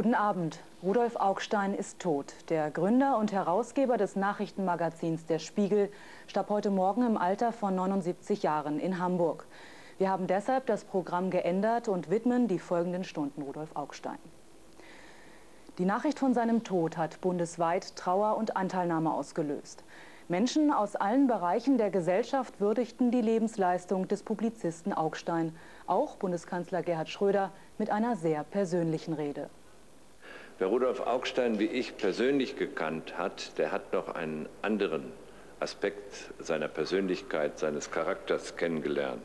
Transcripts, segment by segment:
Guten Abend. Rudolf Augstein ist tot. Der Gründer und Herausgeber des Nachrichtenmagazins Der Spiegel starb heute Morgen im Alter von 79 Jahren in Hamburg. Wir haben deshalb das Programm geändert und widmen die folgenden Stunden Rudolf Augstein. Die Nachricht von seinem Tod hat bundesweit Trauer und Anteilnahme ausgelöst. Menschen aus allen Bereichen der Gesellschaft würdigten die Lebensleistung des Publizisten Augstein, auch Bundeskanzler Gerhard Schröder mit einer sehr persönlichen Rede. Wer Rudolf Augstein wie ich persönlich gekannt hat, der hat noch einen anderen Aspekt seiner Persönlichkeit, seines Charakters kennengelernt.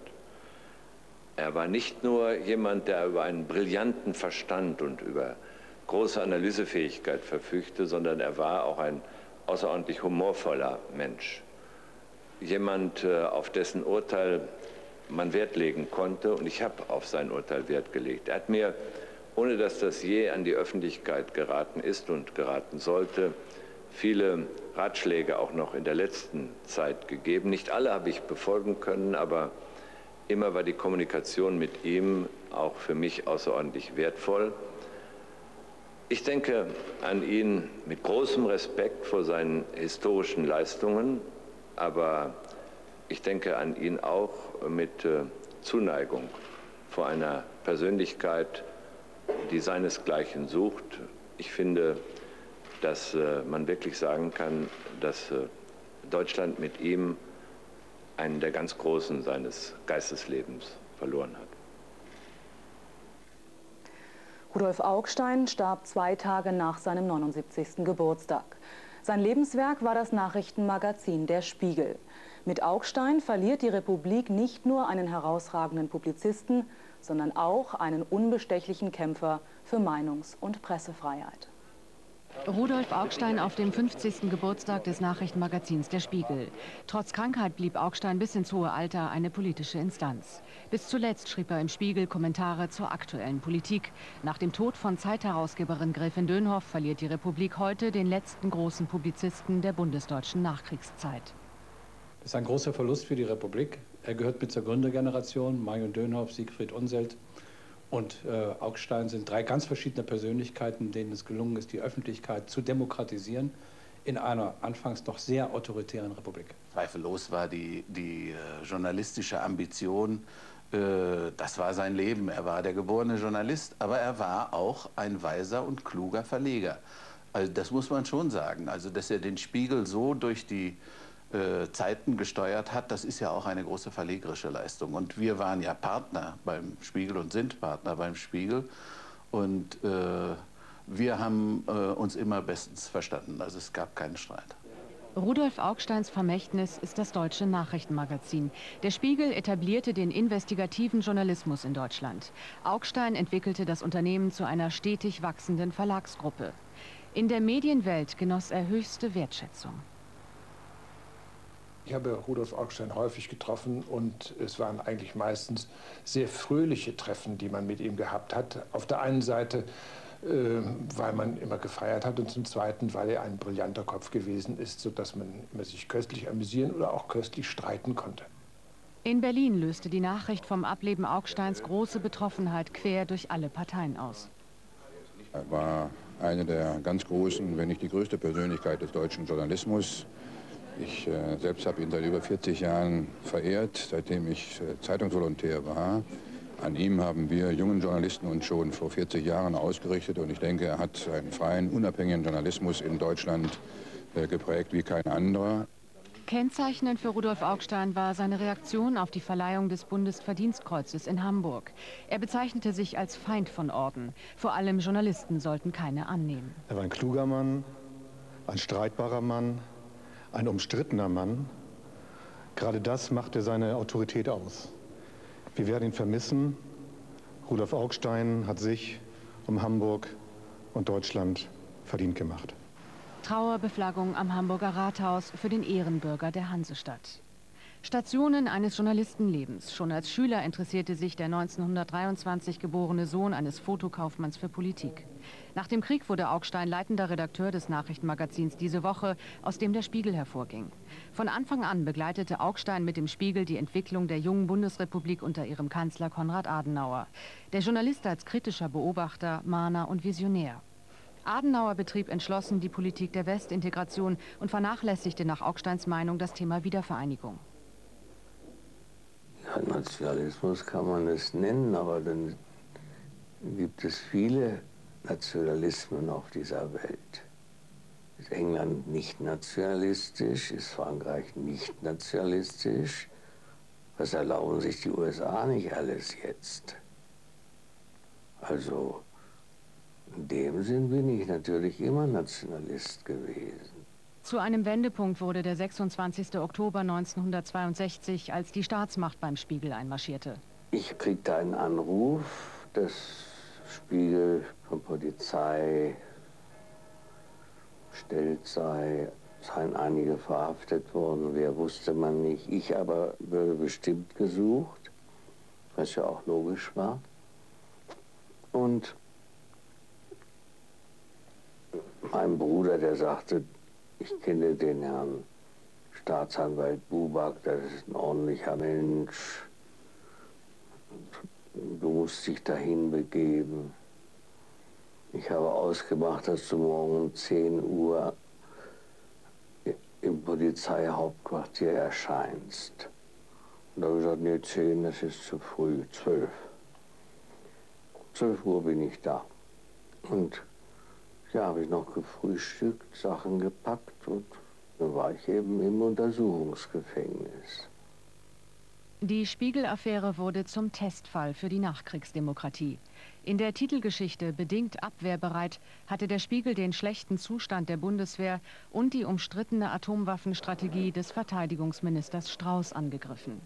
Er war nicht nur jemand, der über einen brillanten Verstand und über große Analysefähigkeit verfügte, sondern er war auch ein außerordentlich humorvoller Mensch. Jemand, äh, auf dessen Urteil man Wert legen konnte und ich habe auf sein Urteil Wert gelegt. Er hat mir, ohne dass das je an die Öffentlichkeit geraten ist und geraten sollte, viele Ratschläge auch noch in der letzten Zeit gegeben. Nicht alle habe ich befolgen können, aber immer war die Kommunikation mit ihm auch für mich außerordentlich wertvoll. Ich denke an ihn mit großem Respekt vor seinen historischen Leistungen, aber ich denke an ihn auch mit äh, Zuneigung vor einer Persönlichkeit, die seinesgleichen sucht. Ich finde, dass äh, man wirklich sagen kann, dass äh, Deutschland mit ihm einen der ganz Großen seines Geisteslebens verloren hat. Rudolf Augstein starb zwei Tage nach seinem 79. Geburtstag. Sein Lebenswerk war das Nachrichtenmagazin Der Spiegel. Mit Augstein verliert die Republik nicht nur einen herausragenden Publizisten, sondern auch einen unbestechlichen Kämpfer für Meinungs- und Pressefreiheit. Rudolf Augstein auf dem 50. Geburtstag des Nachrichtenmagazins Der Spiegel. Trotz Krankheit blieb Augstein bis ins hohe Alter eine politische Instanz. Bis zuletzt schrieb er im Spiegel Kommentare zur aktuellen Politik. Nach dem Tod von Zeitherausgeberin Gräfin Dönhoff verliert die Republik heute den letzten großen Publizisten der bundesdeutschen Nachkriegszeit. Das ist ein großer Verlust für die Republik. Er gehört mit zur Gründergeneration, Marion Dönhoff, Siegfried Unselt und äh, Augstein sind drei ganz verschiedene Persönlichkeiten, denen es gelungen ist, die Öffentlichkeit zu demokratisieren in einer anfangs doch sehr autoritären Republik. Zweifellos war die, die äh, journalistische Ambition, äh, das war sein Leben. Er war der geborene Journalist, aber er war auch ein weiser und kluger Verleger. Also das muss man schon sagen. Also dass er den Spiegel so durch die äh, Zeiten gesteuert hat, das ist ja auch eine große verlegerische Leistung. Und wir waren ja Partner beim Spiegel und sind Partner beim Spiegel. Und äh, wir haben äh, uns immer bestens verstanden. Also es gab keinen Streit. Rudolf Augsteins Vermächtnis ist das deutsche Nachrichtenmagazin. Der Spiegel etablierte den investigativen Journalismus in Deutschland. Augstein entwickelte das Unternehmen zu einer stetig wachsenden Verlagsgruppe. In der Medienwelt genoss er höchste Wertschätzung. Ich habe Rudolf Augstein häufig getroffen und es waren eigentlich meistens sehr fröhliche Treffen, die man mit ihm gehabt hat. Auf der einen Seite, äh, weil man immer gefeiert hat und zum Zweiten, weil er ein brillanter Kopf gewesen ist, sodass man immer sich köstlich amüsieren oder auch köstlich streiten konnte. In Berlin löste die Nachricht vom Ableben Augsteins große Betroffenheit quer durch alle Parteien aus. Er war eine der ganz großen, wenn nicht die größte Persönlichkeit des deutschen Journalismus. Ich äh, selbst habe ihn seit über 40 Jahren verehrt, seitdem ich äh, Zeitungsvolontär war. An ihm haben wir jungen Journalisten uns schon vor 40 Jahren ausgerichtet und ich denke, er hat einen freien, unabhängigen Journalismus in Deutschland äh, geprägt wie kein anderer. Kennzeichnend für Rudolf Augstein war seine Reaktion auf die Verleihung des Bundesverdienstkreuzes in Hamburg. Er bezeichnete sich als Feind von Orden. Vor allem Journalisten sollten keine annehmen. Er war ein kluger Mann, ein streitbarer Mann, ein umstrittener Mann. Gerade das machte seine Autorität aus. Wir werden ihn vermissen. Rudolf Augstein hat sich um Hamburg und Deutschland verdient gemacht. Trauerbeflaggung am Hamburger Rathaus für den Ehrenbürger der Hansestadt. Stationen eines Journalistenlebens. Schon als Schüler interessierte sich der 1923 geborene Sohn eines Fotokaufmanns für Politik. Nach dem Krieg wurde Augstein leitender Redakteur des Nachrichtenmagazins Diese Woche, aus dem der Spiegel hervorging. Von Anfang an begleitete Augstein mit dem Spiegel die Entwicklung der jungen Bundesrepublik unter ihrem Kanzler Konrad Adenauer. Der Journalist als kritischer Beobachter, Mahner und Visionär. Adenauer betrieb entschlossen die Politik der Westintegration und vernachlässigte nach Augsteins Meinung das Thema Wiedervereinigung. Nationalismus kann man es nennen, aber dann gibt es viele Nationalismen auf dieser Welt. Ist England nicht nationalistisch? Ist Frankreich nicht nationalistisch? Was erlauben sich die USA nicht alles jetzt? Also in dem Sinn bin ich natürlich immer Nationalist gewesen. Zu einem Wendepunkt wurde der 26. Oktober 1962, als die Staatsmacht beim Spiegel einmarschierte. Ich kriegte einen Anruf, des Spiegel von Polizei stellt sei, seien einige verhaftet worden. Wer wusste man nicht. Ich aber würde bestimmt gesucht, was ja auch logisch war. Und mein Bruder, der sagte, ich kenne den Herrn Staatsanwalt Buback, das ist ein ordentlicher Mensch. Du musst dich dahin begeben. Ich habe ausgemacht, dass du morgen um 10 Uhr im Polizeihauptquartier erscheinst. Und da habe ich gesagt, nee, 10, das ist zu früh, 12. 12 Uhr bin ich da. Und ja, habe ich noch gefrühstückt, Sachen gepackt und dann war ich eben im Untersuchungsgefängnis. Die Spiegel-Affäre wurde zum Testfall für die Nachkriegsdemokratie. In der Titelgeschichte Bedingt abwehrbereit hatte der Spiegel den schlechten Zustand der Bundeswehr und die umstrittene Atomwaffenstrategie des Verteidigungsministers Strauß angegriffen.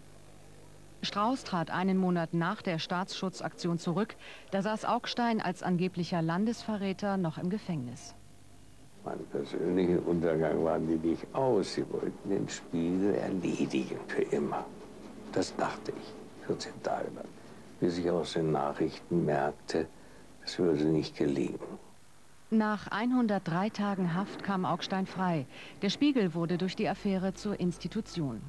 Strauß trat einen Monat nach der Staatsschutzaktion zurück. Da saß Augstein als angeblicher Landesverräter noch im Gefängnis. Mein persönlicher Untergang waren die nicht aus. Sie wollten den Spiegel erledigen für immer. Das dachte ich 14 Tage lang, bis ich aus den Nachrichten merkte, es würde nicht gelingen. Nach 103 Tagen Haft kam Augstein frei. Der Spiegel wurde durch die Affäre zur Institution.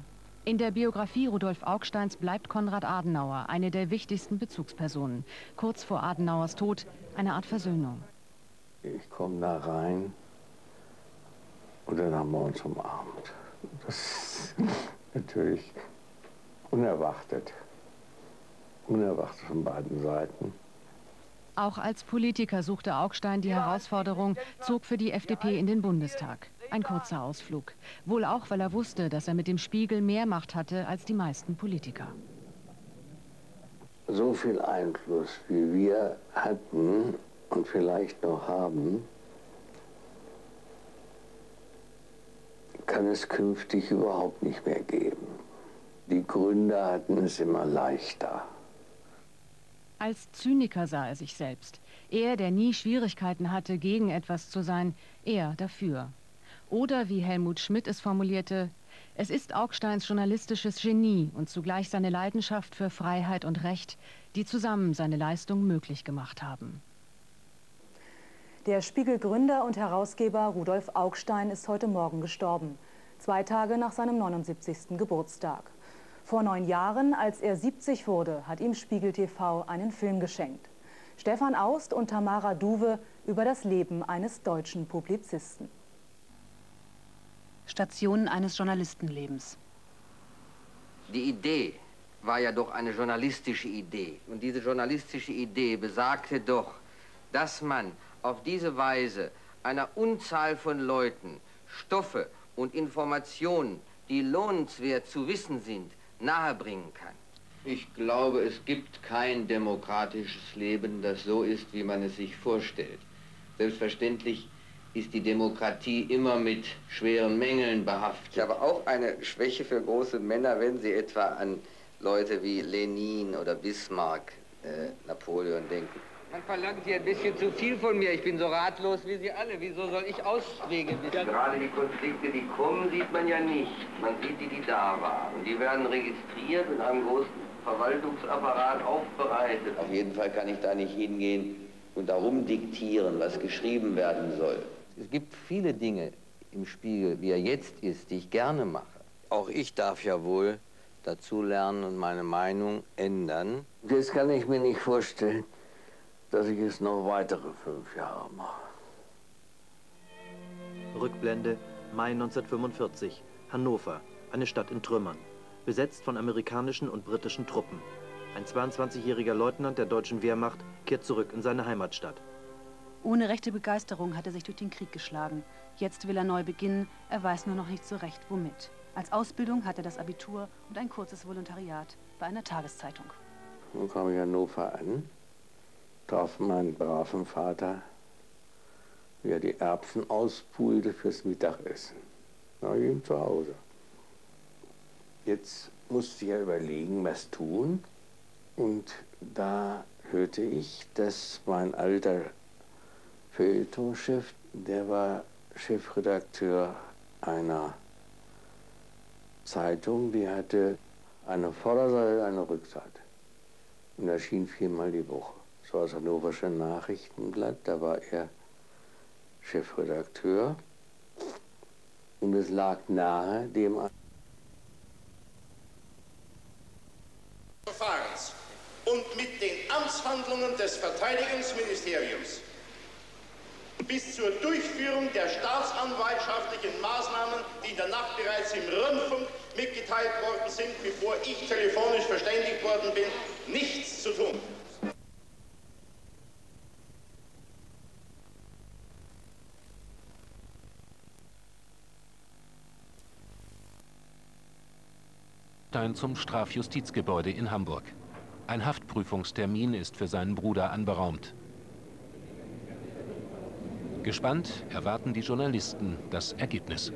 In der Biografie Rudolf Augsteins bleibt Konrad Adenauer eine der wichtigsten Bezugspersonen. Kurz vor Adenauers Tod eine Art Versöhnung. Ich komme da rein und dann haben wir uns umarmt. Das ist natürlich unerwartet. Unerwartet von beiden Seiten. Auch als Politiker suchte Augstein die Herausforderung, zog für die FDP in den Bundestag. Ein kurzer Ausflug. Wohl auch, weil er wusste, dass er mit dem Spiegel mehr Macht hatte als die meisten Politiker. So viel Einfluss, wie wir hatten und vielleicht noch haben, kann es künftig überhaupt nicht mehr geben. Die Gründer hatten es immer leichter. Als Zyniker sah er sich selbst. Er, der nie Schwierigkeiten hatte, gegen etwas zu sein, er dafür. Oder wie Helmut Schmidt es formulierte, es ist Augsteins journalistisches Genie und zugleich seine Leidenschaft für Freiheit und Recht, die zusammen seine Leistung möglich gemacht haben. Der Spiegel-Gründer und Herausgeber Rudolf Augstein ist heute Morgen gestorben, zwei Tage nach seinem 79. Geburtstag. Vor neun Jahren, als er 70 wurde, hat ihm Spiegel TV einen Film geschenkt. Stefan Aust und Tamara Duwe über das Leben eines deutschen Publizisten. Stationen eines Journalistenlebens. Die Idee war ja doch eine journalistische Idee. Und diese journalistische Idee besagte doch, dass man auf diese Weise einer Unzahl von Leuten Stoffe und Informationen, die lohnenswert zu wissen sind, nahebringen kann. Ich glaube, es gibt kein demokratisches Leben, das so ist, wie man es sich vorstellt. Selbstverständlich ist die Demokratie immer mit schweren Mängeln behaftet. Ich habe auch eine Schwäche für große Männer, wenn Sie etwa an Leute wie Lenin oder Bismarck, äh, Napoleon denken. Man verlangt hier ein bisschen zu viel von mir. Ich bin so ratlos wie Sie alle. Wieso soll ich Auswege wissen? Gerade die Konflikte, die kommen, sieht man ja nicht. Man sieht die, die da waren. Und die werden registriert in einem großen Verwaltungsapparat aufbereitet. Auf jeden Fall kann ich da nicht hingehen und darum diktieren, was geschrieben werden soll. Es gibt viele Dinge im Spiegel, wie er jetzt ist, die ich gerne mache. Auch ich darf ja wohl dazu lernen und meine Meinung ändern. Das kann ich mir nicht vorstellen, dass ich es noch weitere fünf Jahre mache. Rückblende Mai 1945. Hannover, eine Stadt in Trümmern. Besetzt von amerikanischen und britischen Truppen. Ein 22-jähriger Leutnant der deutschen Wehrmacht kehrt zurück in seine Heimatstadt. Ohne rechte Begeisterung hat er sich durch den Krieg geschlagen. Jetzt will er neu beginnen, er weiß nur noch nicht so recht, womit. Als Ausbildung hat er das Abitur und ein kurzes Volontariat bei einer Tageszeitung. Nun kam ich in Hannover an, traf meinen braven Vater, wie er die Erbsen auspulte fürs Mittagessen. Na, ihm zu Hause. Jetzt musste ich ja überlegen, was tun. Und da hörte ich, dass mein alter Feuilletonchef, der war Chefredakteur einer Zeitung, die hatte eine Vorderseite, eine Rückseite. Und erschien viermal die Woche. Das war das Hannoversche Nachrichtenblatt, da war er Chefredakteur. Und es lag nahe, dem Verfahrens und mit den Amtshandlungen des Verteidigungsministeriums bis zur Durchführung der staatsanwaltschaftlichen Maßnahmen, die in der Nacht bereits im Rundfunk mitgeteilt worden sind, bevor ich telefonisch verständigt worden bin, nichts zu tun. Zum Strafjustizgebäude in Hamburg. Ein Haftprüfungstermin ist für seinen Bruder anberaumt. Gespannt erwarten die Journalisten das Ergebnis.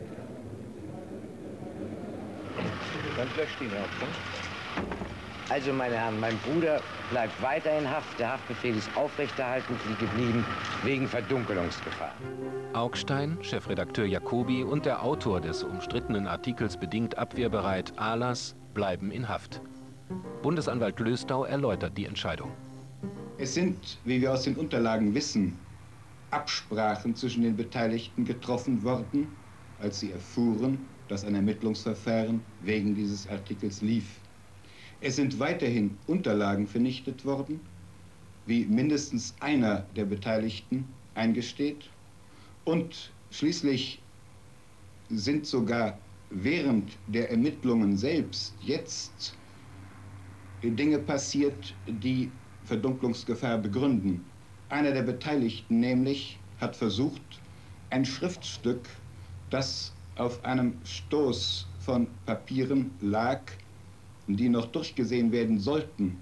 Dann löscht ihn auch, Also, meine Herren, mein Bruder bleibt weiter in Haft. Der Haftbefehl ist aufrechterhalten geblieben wegen Verdunkelungsgefahr. Augstein, Chefredakteur Jacobi und der Autor des umstrittenen Artikels bedingt abwehrbereit Ahlers bleiben in Haft. Bundesanwalt Löstau erläutert die Entscheidung. Es sind, wie wir aus den Unterlagen wissen, Absprachen zwischen den Beteiligten getroffen worden, als sie erfuhren, dass ein Ermittlungsverfahren wegen dieses Artikels lief. Es sind weiterhin Unterlagen vernichtet worden, wie mindestens einer der Beteiligten eingesteht. Und schließlich sind sogar während der Ermittlungen selbst jetzt Dinge passiert, die Verdunklungsgefahr begründen. Einer der Beteiligten nämlich hat versucht, ein Schriftstück, das auf einem Stoß von Papieren lag, die noch durchgesehen werden sollten,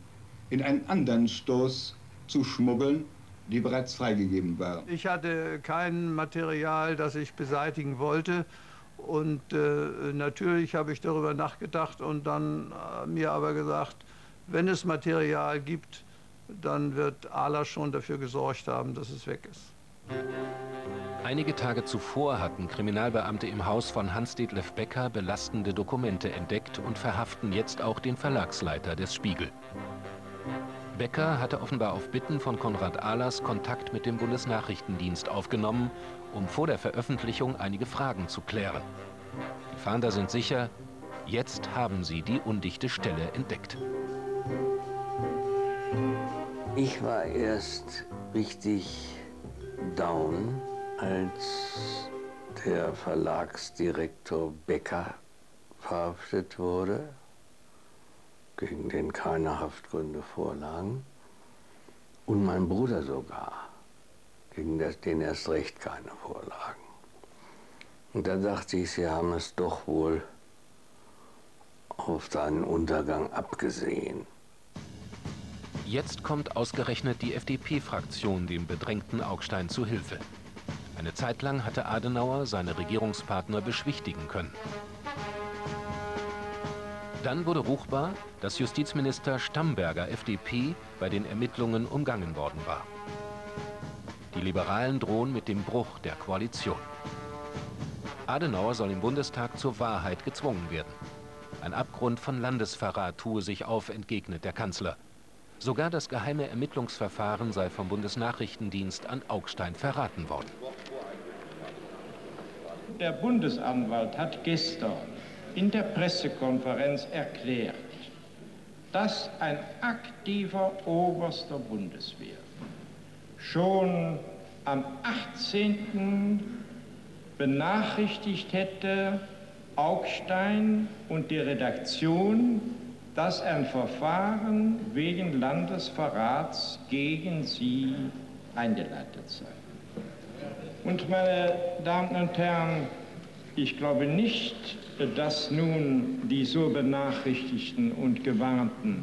in einen anderen Stoß zu schmuggeln, die bereits freigegeben waren. Ich hatte kein Material, das ich beseitigen wollte. Und äh, natürlich habe ich darüber nachgedacht und dann äh, mir aber gesagt, wenn es Material gibt, dann wird Ala schon dafür gesorgt haben, dass es weg ist. Einige Tage zuvor hatten Kriminalbeamte im Haus von Hans-Detlef Becker belastende Dokumente entdeckt und verhaften jetzt auch den Verlagsleiter des Spiegel. Becker hatte offenbar auf Bitten von Konrad Ahlers Kontakt mit dem Bundesnachrichtendienst aufgenommen, um vor der Veröffentlichung einige Fragen zu klären. Die Fahnder sind sicher, jetzt haben sie die undichte Stelle entdeckt. Ich war erst richtig down, als der Verlagsdirektor Becker verhaftet wurde, gegen den keine Haftgründe vorlagen, und mein Bruder sogar, gegen den erst recht keine vorlagen. Und da dachte ich, sie haben es doch wohl auf seinen Untergang abgesehen. Jetzt kommt ausgerechnet die FDP-Fraktion dem bedrängten Augstein zu Hilfe. Eine Zeit lang hatte Adenauer seine Regierungspartner beschwichtigen können. Dann wurde ruchbar, dass Justizminister Stamberger FDP bei den Ermittlungen umgangen worden war. Die Liberalen drohen mit dem Bruch der Koalition. Adenauer soll im Bundestag zur Wahrheit gezwungen werden. Ein Abgrund von Landesverrat tue sich auf, entgegnet der Kanzler. Sogar das geheime Ermittlungsverfahren sei vom Bundesnachrichtendienst an Augstein verraten worden. Der Bundesanwalt hat gestern in der Pressekonferenz erklärt, dass ein aktiver oberster Bundeswehr schon am 18. benachrichtigt hätte, Augstein und die Redaktion, dass ein Verfahren wegen Landesverrats gegen sie eingeleitet sei. Und meine Damen und Herren, ich glaube nicht, dass nun die so benachrichtigten und gewarnten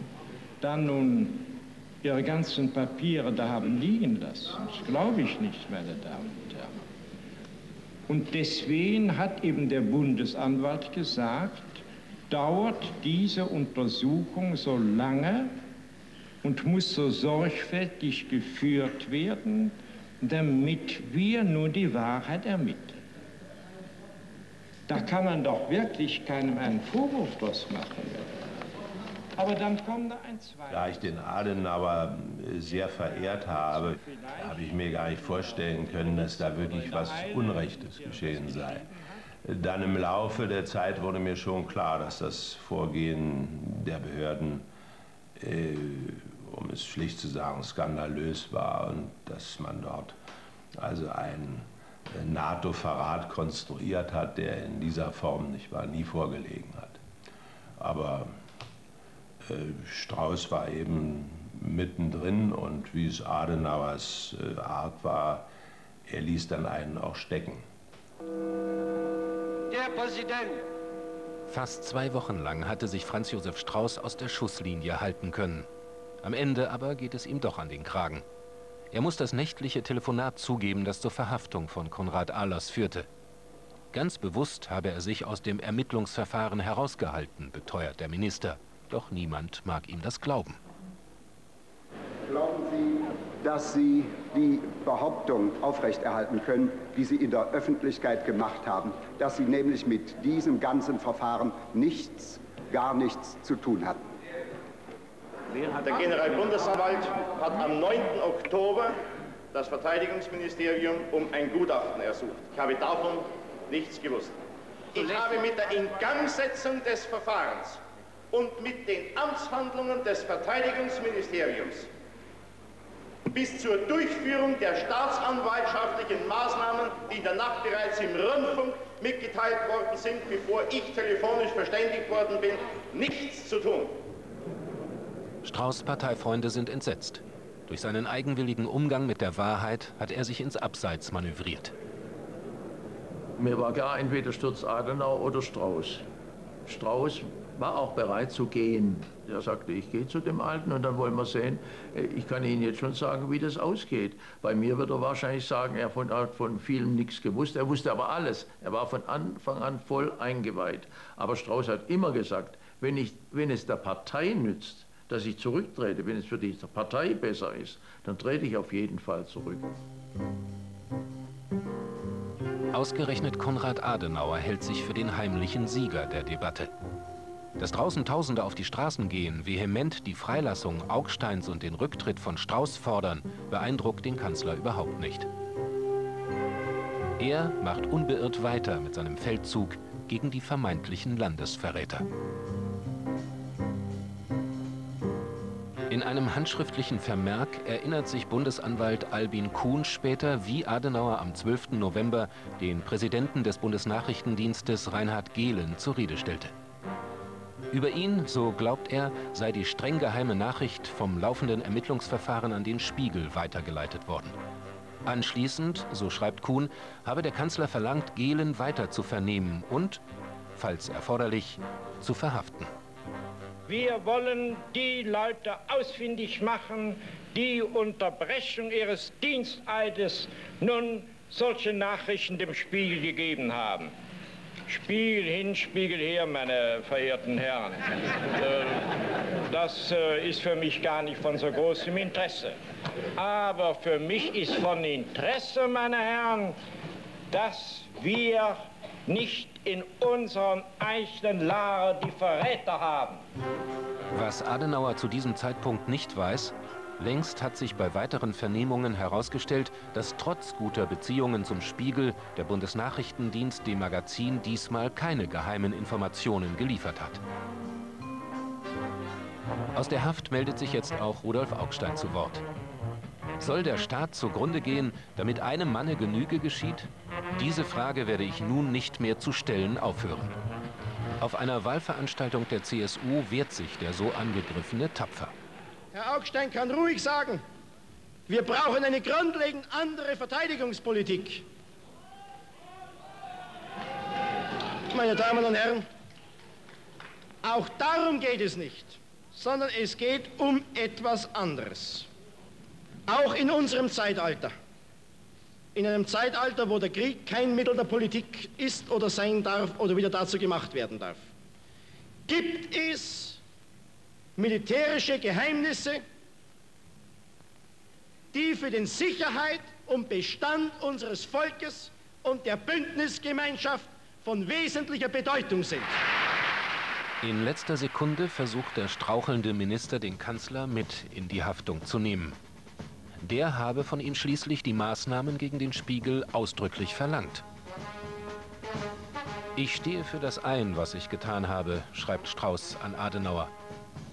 dann nun ihre ganzen Papiere da haben liegen lassen. Das glaube ich nicht, meine Damen und Herren. Und deswegen hat eben der Bundesanwalt gesagt, dauert diese Untersuchung so lange und muss so sorgfältig geführt werden, damit wir nun die Wahrheit ermitteln. Da kann man doch wirklich keinem einen Vorwurf draus machen. Aber dann kommt da ein zweiter. Da ich den Adenauer sehr verehrt habe, habe ich mir gar nicht vorstellen können, dass da wirklich was Unrechtes geschehen sei. Dann im Laufe der Zeit wurde mir schon klar, dass das Vorgehen der Behörden, äh, um es schlicht zu sagen, skandalös war und dass man dort also einen NATO-Verrat konstruiert hat, der in dieser Form nicht war, nie vorgelegen hat. Aber äh, Strauß war eben mittendrin und wie es Adenauers äh, Art war, er ließ dann einen auch stecken. Der Präsident! Fast zwei Wochen lang hatte sich Franz Josef Strauß aus der Schusslinie halten können. Am Ende aber geht es ihm doch an den Kragen. Er muss das nächtliche Telefonat zugeben, das zur Verhaftung von Konrad Ahlers führte. Ganz bewusst habe er sich aus dem Ermittlungsverfahren herausgehalten, beteuert der Minister. Doch niemand mag ihm das glauben. Glauben Sie, dass Sie die Behauptung aufrechterhalten können, die Sie in der Öffentlichkeit gemacht haben, dass Sie nämlich mit diesem ganzen Verfahren nichts, gar nichts zu tun hatten? Der Generalbundesanwalt hat am 9. Oktober das Verteidigungsministerium um ein Gutachten ersucht. Ich habe davon nichts gewusst. Ich habe mit der Ingangsetzung des Verfahrens und mit den Amtshandlungen des Verteidigungsministeriums bis zur Durchführung der staatsanwaltschaftlichen Maßnahmen, die in der Nacht bereits im Rundfunk mitgeteilt worden sind, bevor ich telefonisch verständigt worden bin, nichts zu tun. Strauß Parteifreunde sind entsetzt. Durch seinen eigenwilligen Umgang mit der Wahrheit hat er sich ins Abseits manövriert. Mir war klar, entweder stürzt Adenauer oder Strauß. Strauß war auch bereit zu gehen. Er sagte, ich gehe zu dem Alten und dann wollen wir sehen. Äh, ich kann Ihnen jetzt schon sagen, wie das ausgeht. Bei mir wird er wahrscheinlich sagen, er hat von vielem nichts gewusst. Er wusste aber alles. Er war von Anfang an voll eingeweiht. Aber Strauß hat immer gesagt, wenn, ich, wenn es der Partei nützt, dass ich zurücktrete, wenn es für die Partei besser ist, dann trete ich auf jeden Fall zurück. Ausgerechnet Konrad Adenauer hält sich für den heimlichen Sieger der Debatte. Dass draußen Tausende auf die Straßen gehen, vehement die Freilassung Augsteins und den Rücktritt von Strauß fordern, beeindruckt den Kanzler überhaupt nicht. Er macht unbeirrt weiter mit seinem Feldzug gegen die vermeintlichen Landesverräter. In einem handschriftlichen Vermerk erinnert sich Bundesanwalt Albin Kuhn später, wie Adenauer am 12. November den Präsidenten des Bundesnachrichtendienstes Reinhard Gehlen zur Rede stellte. Über ihn, so glaubt er, sei die streng geheime Nachricht vom laufenden Ermittlungsverfahren an den Spiegel weitergeleitet worden. Anschließend, so schreibt Kuhn, habe der Kanzler verlangt, Gehlen weiter zu vernehmen und, falls erforderlich, zu verhaften. Wir wollen die Leute ausfindig machen, die unter Brechung ihres Diensteides nun solche Nachrichten dem Spiegel gegeben haben. Spiegel hin, Spiegel her, meine verehrten Herren. Äh, das äh, ist für mich gar nicht von so großem Interesse. Aber für mich ist von Interesse, meine Herren, dass wir nicht in unserem eigenen Lager die Verräter haben. Was Adenauer zu diesem Zeitpunkt nicht weiß, längst hat sich bei weiteren Vernehmungen herausgestellt, dass trotz guter Beziehungen zum Spiegel der Bundesnachrichtendienst dem Magazin diesmal keine geheimen Informationen geliefert hat. Aus der Haft meldet sich jetzt auch Rudolf Augstein zu Wort. Soll der Staat zugrunde gehen, damit einem Manne Genüge geschieht? Diese Frage werde ich nun nicht mehr zu stellen aufhören. Auf einer Wahlveranstaltung der CSU wehrt sich der so angegriffene tapfer. Herr Augstein kann ruhig sagen, wir brauchen eine grundlegend andere Verteidigungspolitik. Meine Damen und Herren, auch darum geht es nicht, sondern es geht um etwas anderes. Auch in unserem Zeitalter, in einem Zeitalter, wo der Krieg kein Mittel der Politik ist oder sein darf oder wieder dazu gemacht werden darf, gibt es militärische Geheimnisse, die für den Sicherheit und Bestand unseres Volkes und der Bündnisgemeinschaft von wesentlicher Bedeutung sind. In letzter Sekunde versucht der strauchelnde Minister den Kanzler mit in die Haftung zu nehmen. Der habe von ihm schließlich die Maßnahmen gegen den Spiegel ausdrücklich verlangt. Ich stehe für das ein, was ich getan habe, schreibt Strauß an Adenauer.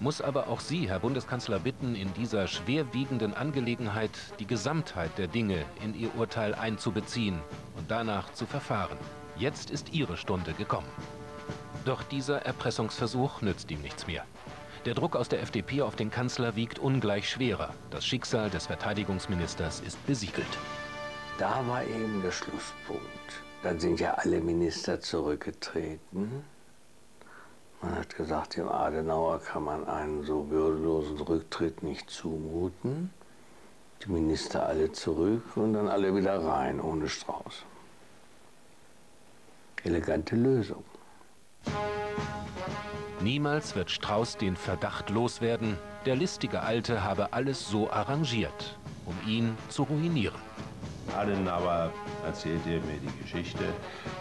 Muss aber auch Sie, Herr Bundeskanzler, bitten, in dieser schwerwiegenden Angelegenheit die Gesamtheit der Dinge in Ihr Urteil einzubeziehen und danach zu verfahren. Jetzt ist Ihre Stunde gekommen. Doch dieser Erpressungsversuch nützt ihm nichts mehr. Der Druck aus der FDP auf den Kanzler wiegt ungleich schwerer. Das Schicksal des Verteidigungsministers ist besiegelt. Da war eben der Schlusspunkt. Dann sind ja alle Minister zurückgetreten. Man hat gesagt, dem Adenauer kann man einen so würdelosen Rücktritt nicht zumuten. Die Minister alle zurück und dann alle wieder rein, ohne Strauß. Elegante Lösung. Niemals wird Strauß den Verdacht loswerden, der listige Alte habe alles so arrangiert, um ihn zu ruinieren. Adenauer erzählte mir die Geschichte,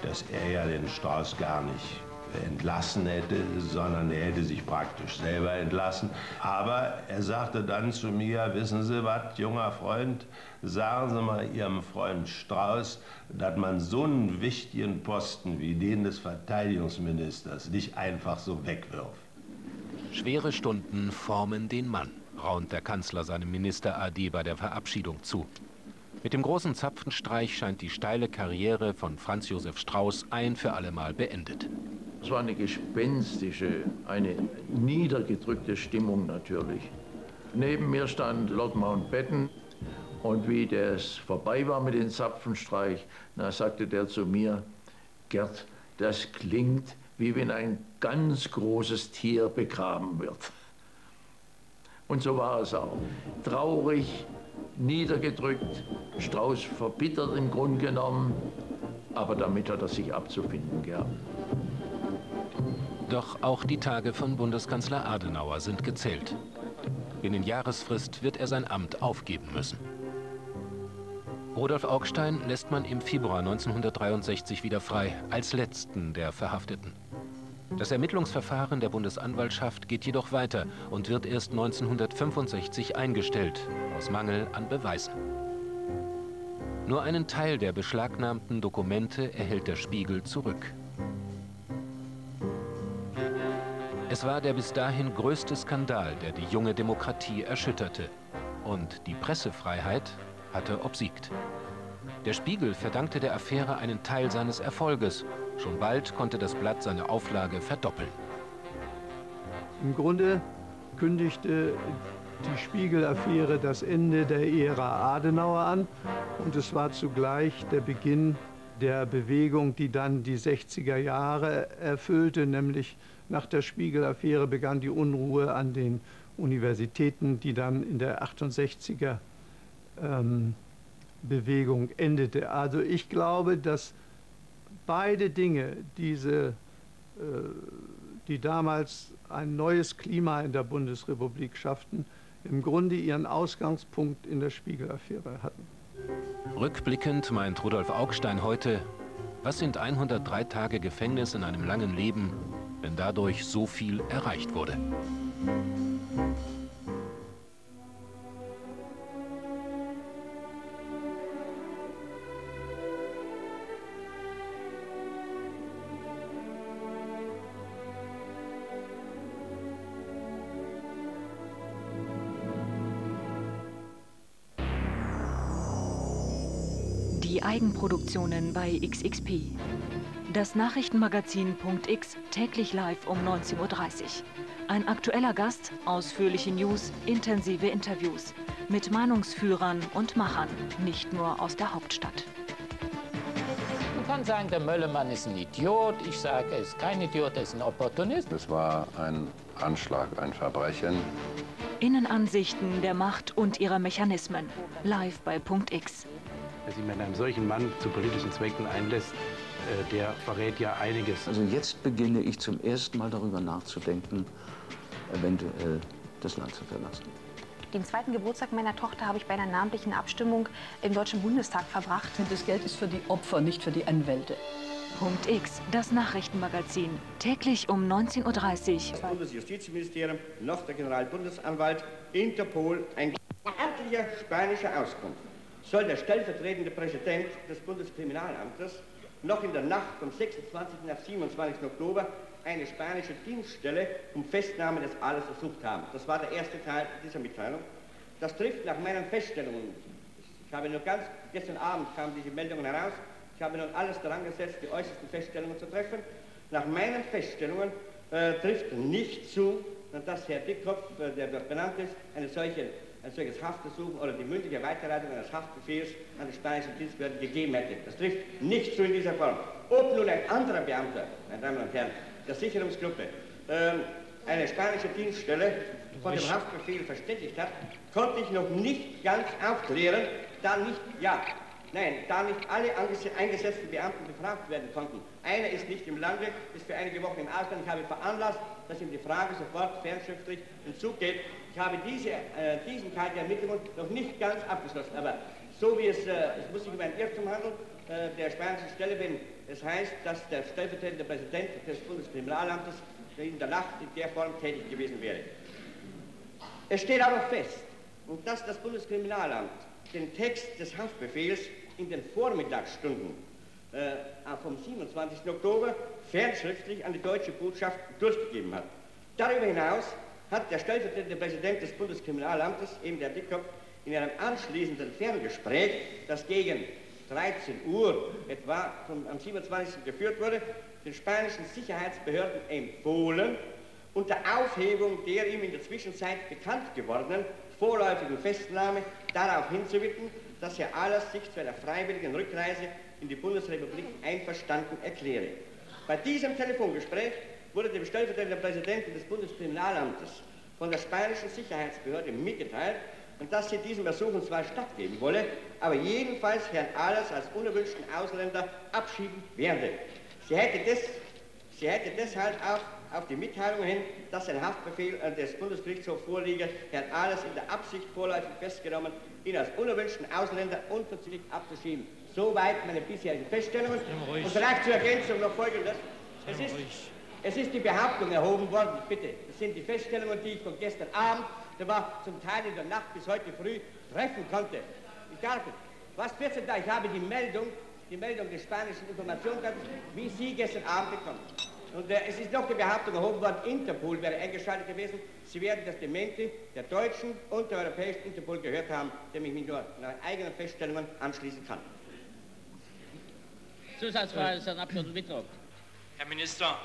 dass er ja den Strauß gar nicht entlassen hätte, sondern er hätte sich praktisch selber entlassen. Aber er sagte dann zu mir, wissen Sie was, junger Freund, sagen Sie mal Ihrem Freund Strauß, dass man so einen wichtigen Posten wie den des Verteidigungsministers nicht einfach so wegwirft. Schwere Stunden formen den Mann, raunt der Kanzler seinem Minister AD bei der Verabschiedung zu. Mit dem großen Zapfenstreich scheint die steile Karriere von Franz Josef Strauß ein für allemal beendet. Es war eine gespenstische, eine niedergedrückte Stimmung natürlich. Neben mir stand Lord Mountbatten und wie das vorbei war mit dem Zapfenstreich, da sagte der zu mir, Gerd, das klingt wie wenn ein ganz großes Tier begraben wird. Und so war es auch. Traurig, niedergedrückt, Strauß verbittert im Grunde genommen, aber damit hat er sich abzufinden gehabt. Doch auch die Tage von Bundeskanzler Adenauer sind gezählt. Binnen Jahresfrist wird er sein Amt aufgeben müssen. Rudolf Augstein lässt man im Februar 1963 wieder frei, als letzten der Verhafteten. Das Ermittlungsverfahren der Bundesanwaltschaft geht jedoch weiter und wird erst 1965 eingestellt, aus Mangel an Beweisen. Nur einen Teil der beschlagnahmten Dokumente erhält der Spiegel zurück. Es war der bis dahin größte Skandal, der die junge Demokratie erschütterte. Und die Pressefreiheit hatte obsiegt. Der Spiegel verdankte der Affäre einen Teil seines Erfolges. Schon bald konnte das Blatt seine Auflage verdoppeln. Im Grunde kündigte die Spiegel-Affäre das Ende der Ära Adenauer an und es war zugleich der Beginn der Bewegung, die dann die 60er Jahre erfüllte, nämlich nach der Spiegel-Affäre begann die Unruhe an den Universitäten, die dann in der 68er ähm, Bewegung endete. Also ich glaube, dass beide Dinge, diese, äh, die damals ein neues Klima in der Bundesrepublik schafften, im Grunde ihren Ausgangspunkt in der Spiegel-Affäre hatten. Rückblickend meint Rudolf Augstein heute, was sind 103 Tage Gefängnis in einem langen Leben, wenn dadurch so viel erreicht wurde? Die Eigenproduktionen bei XXP. Das Nachrichtenmagazin .x täglich live um 19.30 Uhr. Ein aktueller Gast, ausführliche News, intensive Interviews mit Meinungsführern und Machern, nicht nur aus der Hauptstadt. Man kann sagen, der Möllemann ist ein Idiot. Ich sage, er ist kein Idiot, er ist ein Opportunist. Es war ein Anschlag, ein Verbrechen. Innenansichten der Macht und ihrer Mechanismen. Live bei .x. Wer sich mit einem solchen Mann zu politischen Zwecken einlässt, der verrät ja einiges. Also jetzt beginne ich zum ersten Mal darüber nachzudenken, eventuell das Land zu verlassen. Den zweiten Geburtstag meiner Tochter habe ich bei einer namentlichen Abstimmung im Deutschen Bundestag verbracht. Das Geld ist für die Opfer, nicht für die Anwälte. Punkt X, das Nachrichtenmagazin. Täglich um 19.30 Uhr. Das Bundesjustizministerium, noch der Generalbundesanwalt, Interpol, ein amtlicher spanischer Auskunft soll der stellvertretende Präsident des Bundeskriminalamtes noch in der Nacht vom 26. auf 27. Oktober eine spanische Dienststelle um Festnahme des Alles versucht haben. Das war der erste Teil dieser Mitteilung. Das trifft nach meinen Feststellungen, ich habe nur ganz, gestern Abend kamen diese Meldungen heraus, ich habe nun alles daran gesetzt, die äußersten Feststellungen zu treffen. Nach meinen Feststellungen äh, trifft nicht zu, dass Herr Dickkopf, äh, der benannt ist, eine solche ein solches Haftversuchen oder die mündliche Weiterleitung eines Haftbefehls an die spanischen Dienstbehörden gegeben hätte. Das trifft nicht zu in dieser Form. Ob nun ein anderer Beamter, meine Damen und Herren, der Sicherungsgruppe ähm, eine spanische Dienststelle von dem Haftbefehl verständigt hat, konnte ich noch nicht ganz aufklären, da nicht, ja, nein, da nicht alle eingesetzten Beamten befragt werden konnten. Einer ist nicht im Lande, ist für einige Wochen im Ausland. Ich habe veranlasst, dass ihm die Frage sofort fernschriftlich hinzugeht. Ich habe diese, äh, diesen Teil der Ermittlungen noch nicht ganz abgeschlossen, aber so wie es, äh, es muss sich um einen Irrtum handeln, äh, der spanischen Stelle, wenn es heißt, dass der stellvertretende Präsident des Bundeskriminalamtes in der Nacht in der Form tätig gewesen wäre. Es steht aber fest, dass das Bundeskriminalamt den Text des Haftbefehls in den Vormittagsstunden äh, vom 27. Oktober fernschriftlich an die deutsche Botschaft durchgegeben hat. Darüber hinaus hat der stellvertretende Präsident des Bundeskriminalamtes, eben der Dickkopf, in einem anschließenden Ferngespräch, das gegen 13 Uhr etwa vom, am 27. geführt wurde, den spanischen Sicherheitsbehörden empfohlen, unter Aufhebung der ihm in der Zwischenzeit bekannt gewordenen vorläufigen Festnahme darauf hinzuwirken, dass er alles sich zu einer freiwilligen Rückreise in die Bundesrepublik einverstanden erkläre. Bei diesem Telefongespräch wurde dem stellvertretenden Präsidenten des Bundeskriminalamtes von der spanischen Sicherheitsbehörde mitgeteilt, und dass sie diesem Ersuchen zwar stattgeben wolle, aber jedenfalls Herrn Ahlers als unerwünschten Ausländer abschieben werde. Sie hätte, des, sie hätte deshalb auch auf die Mitteilung hin, dass ein Haftbefehl des Bundesgerichtshofs vorliege, Herrn Ahlers in der Absicht vorläufig festgenommen, ihn als unerwünschten Ausländer unverzüglich abzuschieben. Soweit meine bisherigen Feststellungen. Und vielleicht zur Ergänzung noch Folgendes. Es ist, es ist die Behauptung erhoben worden, bitte, das sind die Feststellungen, die ich von gestern Abend, da war zum Teil in der Nacht bis heute früh, treffen konnte. Ich darf Was wird denn da? Ich habe die Meldung, die Meldung des spanischen Informationsdienstes, wie Sie gestern Abend bekommen. Und äh, es ist noch die Behauptung erhoben worden, Interpol wäre eingeschaltet gewesen. Sie werden das Dementi der deutschen und der europäischen Interpol gehört haben, dem ich mich nur nach eigenen Feststellungen anschließen kann. Zusatzfrage, Herrn Abgeordneten Wittrock. Herr Minister,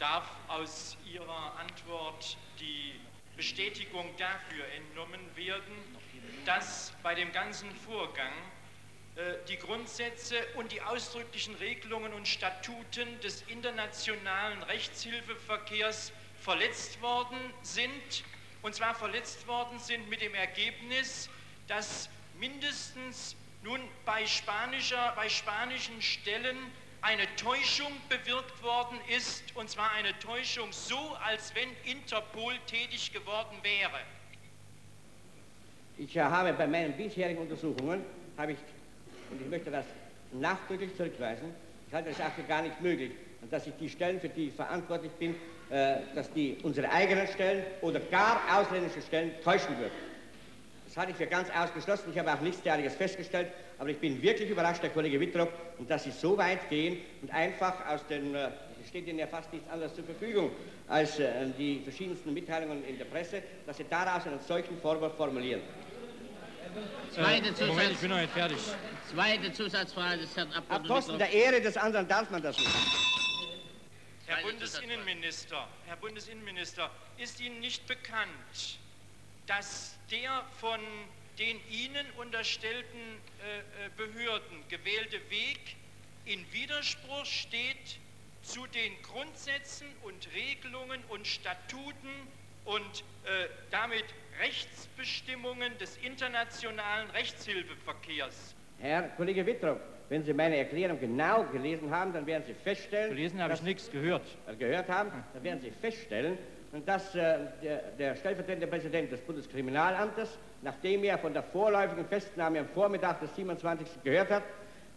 darf aus Ihrer Antwort die Bestätigung dafür entnommen werden, dass bei dem ganzen Vorgang äh, die Grundsätze und die ausdrücklichen Regelungen und Statuten des internationalen Rechtshilfeverkehrs verletzt worden sind, und zwar verletzt worden sind mit dem Ergebnis, dass mindestens nun bei, spanischer, bei spanischen Stellen eine Täuschung bewirkt worden ist, und zwar eine Täuschung so, als wenn Interpol tätig geworden wäre. Ich habe bei meinen bisherigen Untersuchungen, habe ich, und ich möchte das nachdrücklich zurückweisen, ich halte es auch für gar nicht möglich, dass ich die Stellen, für die ich verantwortlich bin, äh, dass die unsere eigenen Stellen oder gar ausländische Stellen täuschen würden. Das halte ich für ganz ausgeschlossen. Ich habe auch nichts derartiges festgestellt. Aber ich bin wirklich überrascht, Herr Kollege Wittrock, dass Sie so weit gehen und einfach aus den, äh, es steht Ihnen ja fast nichts anderes zur Verfügung als äh, die verschiedensten Mitteilungen in der Presse, dass Sie daraus einen solchen Vorwurf formulieren. Zweite Zusatz, Moment, ich bin noch nicht fertig. Zweite Zusatzfrage des Herrn Auf Abgeordneten. Kosten der Ehre des anderen darf man das nicht. Herr Bundesinnenminister, Herr Bundesinnenminister, ist Ihnen nicht bekannt, dass der von den Ihnen unterstellten äh, äh, Behörden gewählte Weg in Widerspruch steht zu den Grundsätzen und Regelungen und Statuten und äh, damit Rechtsbestimmungen des internationalen Rechtshilfeverkehrs. Herr Kollege Wittrock, wenn Sie meine Erklärung genau gelesen haben, dann werden Sie feststellen... Gelesen habe ich dass- nichts gehört. gehört haben, dann werden Sie feststellen, dass äh, der, der stellvertretende Präsident des Bundeskriminalamtes, nachdem er von der vorläufigen Festnahme am Vormittag des 27. gehört hat,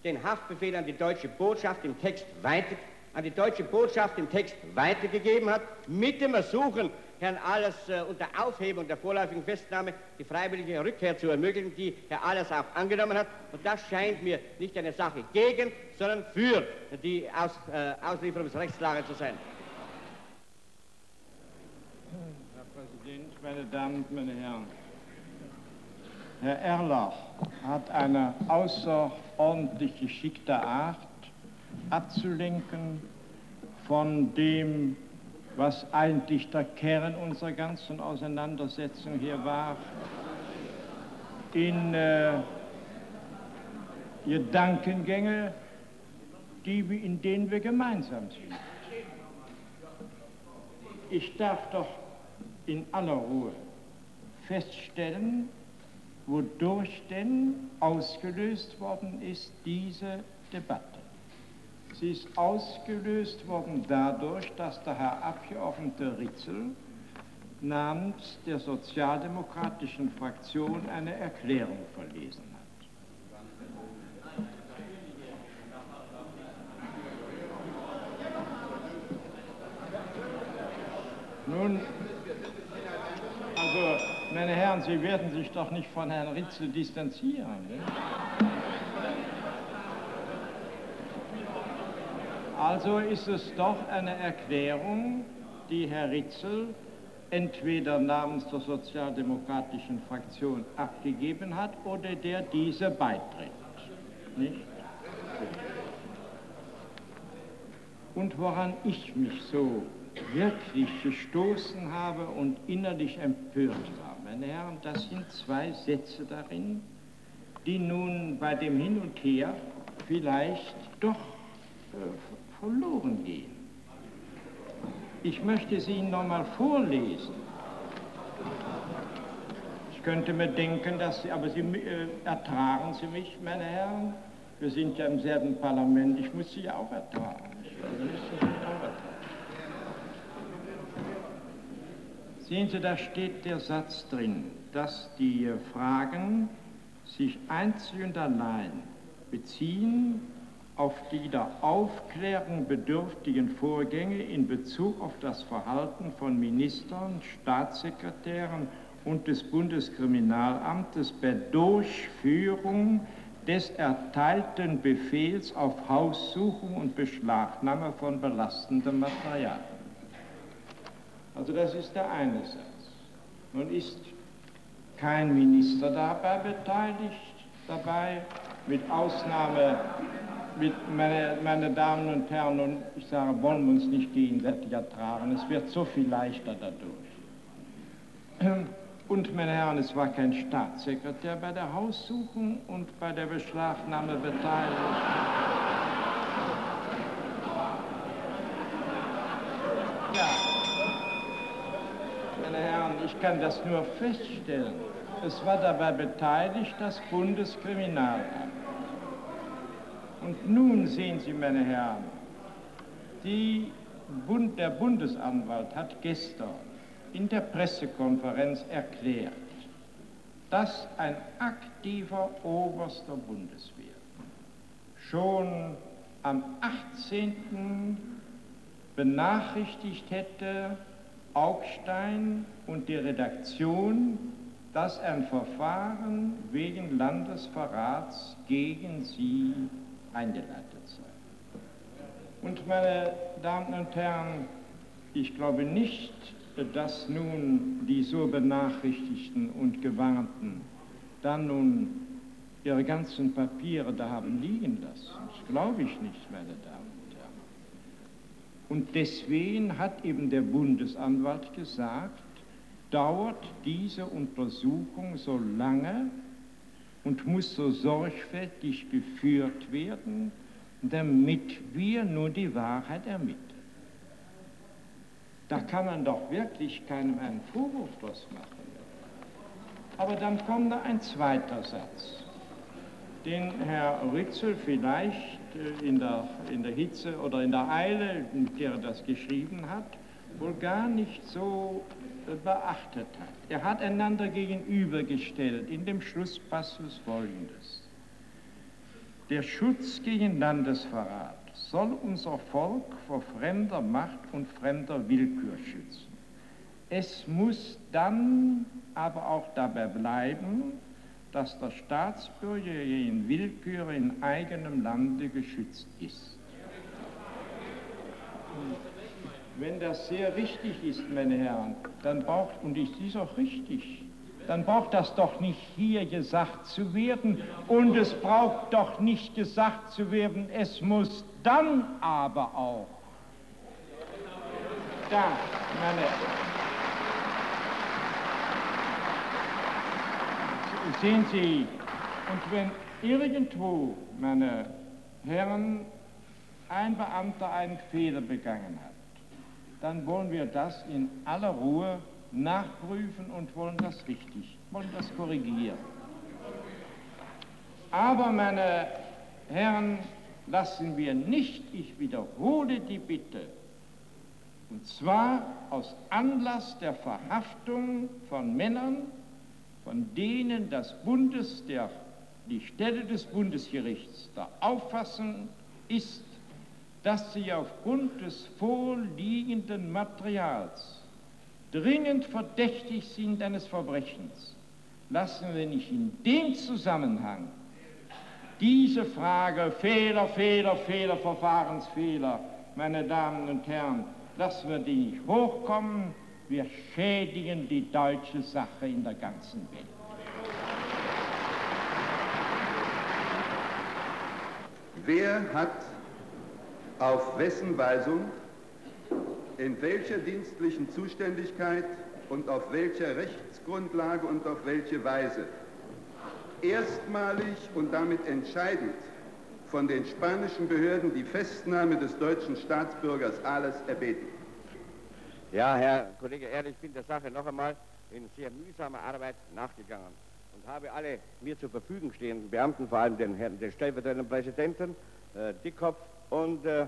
den Haftbefehl an die deutsche Botschaft im Text weiter, an die deutsche Botschaft im Text weitergegeben hat, mit dem Ersuchen, Herrn Alles äh, unter Aufhebung der vorläufigen Festnahme die freiwillige Rückkehr zu ermöglichen, die Herr Alles auch angenommen hat. Und das scheint mir nicht eine Sache gegen, sondern für die Aus, äh, Auslieferungsrechtslage zu sein. Herr Präsident, meine Damen und meine Herren! Herr Erlach hat eine außerordentlich geschickte Art, abzulenken von dem, was eigentlich der Kern unserer ganzen Auseinandersetzung hier war, in äh, Gedankengänge, die, in denen wir gemeinsam sind. Ich darf doch in aller Ruhe feststellen, wodurch denn ausgelöst worden ist diese Debatte. Sie ist ausgelöst worden dadurch, dass der Herr Abgeordnete Ritzel namens der sozialdemokratischen Fraktion eine Erklärung verlesen hat. Nun, meine Herren, Sie werden sich doch nicht von Herrn Ritzel distanzieren. Nicht? Also ist es doch eine Erklärung, die Herr Ritzel entweder namens der sozialdemokratischen Fraktion abgegeben hat oder der diese beitritt. Nicht? Und woran ich mich so wirklich gestoßen habe und innerlich empört war, meine Herren, das sind zwei Sätze darin, die nun bei dem Hin und Her vielleicht doch äh, verloren gehen. Ich möchte sie Ihnen nochmal vorlesen. Ich könnte mir denken, dass Sie, aber Sie äh, ertragen Sie mich, meine Herren. Wir sind ja im selben Parlament, ich muss Sie ja auch ertragen. Sehen Sie, da steht der Satz drin, dass die Fragen sich einzig und allein beziehen auf die der Aufklärung bedürftigen Vorgänge in Bezug auf das Verhalten von Ministern, Staatssekretären und des Bundeskriminalamtes bei Durchführung des erteilten Befehls auf Haussuchung und Beschlagnahme von belastendem Material. Also das ist der eine Satz. Nun ist kein Minister dabei beteiligt, dabei, mit Ausnahme, mit meine, meine Damen und Herren, und ich sage, wollen wir uns nicht gegenseitig ertragen, es wird so viel leichter dadurch. Und, meine Herren, es war kein Staatssekretär bei der Haussuchung und bei der Beschlagnahme beteiligt. Ja, meine Herren, ich kann das nur feststellen. Es war dabei beteiligt das Bundeskriminalamt. Und nun sehen Sie, meine Herren, Bund, der Bundesanwalt hat gestern in der Pressekonferenz erklärt, dass ein aktiver oberster Bundeswehr schon am 18. benachrichtigt hätte, Augstein und die Redaktion, dass ein Verfahren wegen Landesverrats gegen sie eingeleitet sei. Und meine Damen und Herren, ich glaube nicht, dass nun die so Benachrichtigten und Gewarnten dann nun ihre ganzen Papiere da haben liegen lassen. Das glaube ich nicht, meine Damen und deswegen hat eben der Bundesanwalt gesagt, dauert diese Untersuchung so lange und muss so sorgfältig geführt werden, damit wir nur die Wahrheit ermitteln. Da kann man doch wirklich keinem einen Vorwurf draus machen. Aber dann kommt da ein zweiter Satz, den Herr Ritzel vielleicht in der, in der Hitze oder in der Eile, mit der er das geschrieben hat, wohl gar nicht so äh, beachtet hat. Er hat einander gegenübergestellt in dem Schlusspassus folgendes. Der Schutz gegen Landesverrat soll unser Volk vor fremder Macht und fremder Willkür schützen. Es muss dann aber auch dabei bleiben, dass der Staatsbürger gegen Willkür in eigenem Lande geschützt ist. Wenn das sehr richtig ist, meine Herren, dann braucht, und ist auch richtig, dann braucht das doch nicht hier gesagt zu werden und es braucht doch nicht gesagt zu werden, es muss dann aber auch. Da, meine. Sehen Sie, und wenn irgendwo, meine Herren, ein Beamter einen Fehler begangen hat, dann wollen wir das in aller Ruhe nachprüfen und wollen das richtig, wollen das korrigieren. Aber, meine Herren, lassen wir nicht, ich wiederhole die Bitte, und zwar aus Anlass der Verhaftung von Männern, von denen das Bundes, der, die Stelle des Bundesgerichts der Auffassung ist, dass sie aufgrund des vorliegenden Materials dringend verdächtig sind eines Verbrechens, lassen wir nicht in dem Zusammenhang diese Frage Fehler, Fehler, Fehler, Verfahrensfehler, meine Damen und Herren, lassen wir die nicht hochkommen. Wir schädigen die deutsche Sache in der ganzen Welt. Wer hat auf wessen Weisung in welcher dienstlichen Zuständigkeit und auf welcher Rechtsgrundlage und auf welche Weise erstmalig und damit entscheidend von den spanischen Behörden die Festnahme des deutschen Staatsbürgers Alles erbeten. Ja, Herr Kollege Erd, ich bin der Sache noch einmal in sehr mühsamer Arbeit nachgegangen und habe alle mir zur Verfügung stehenden Beamten, vor allem den, Herrn, den stellvertretenden Präsidenten, äh, Dickkopf und äh,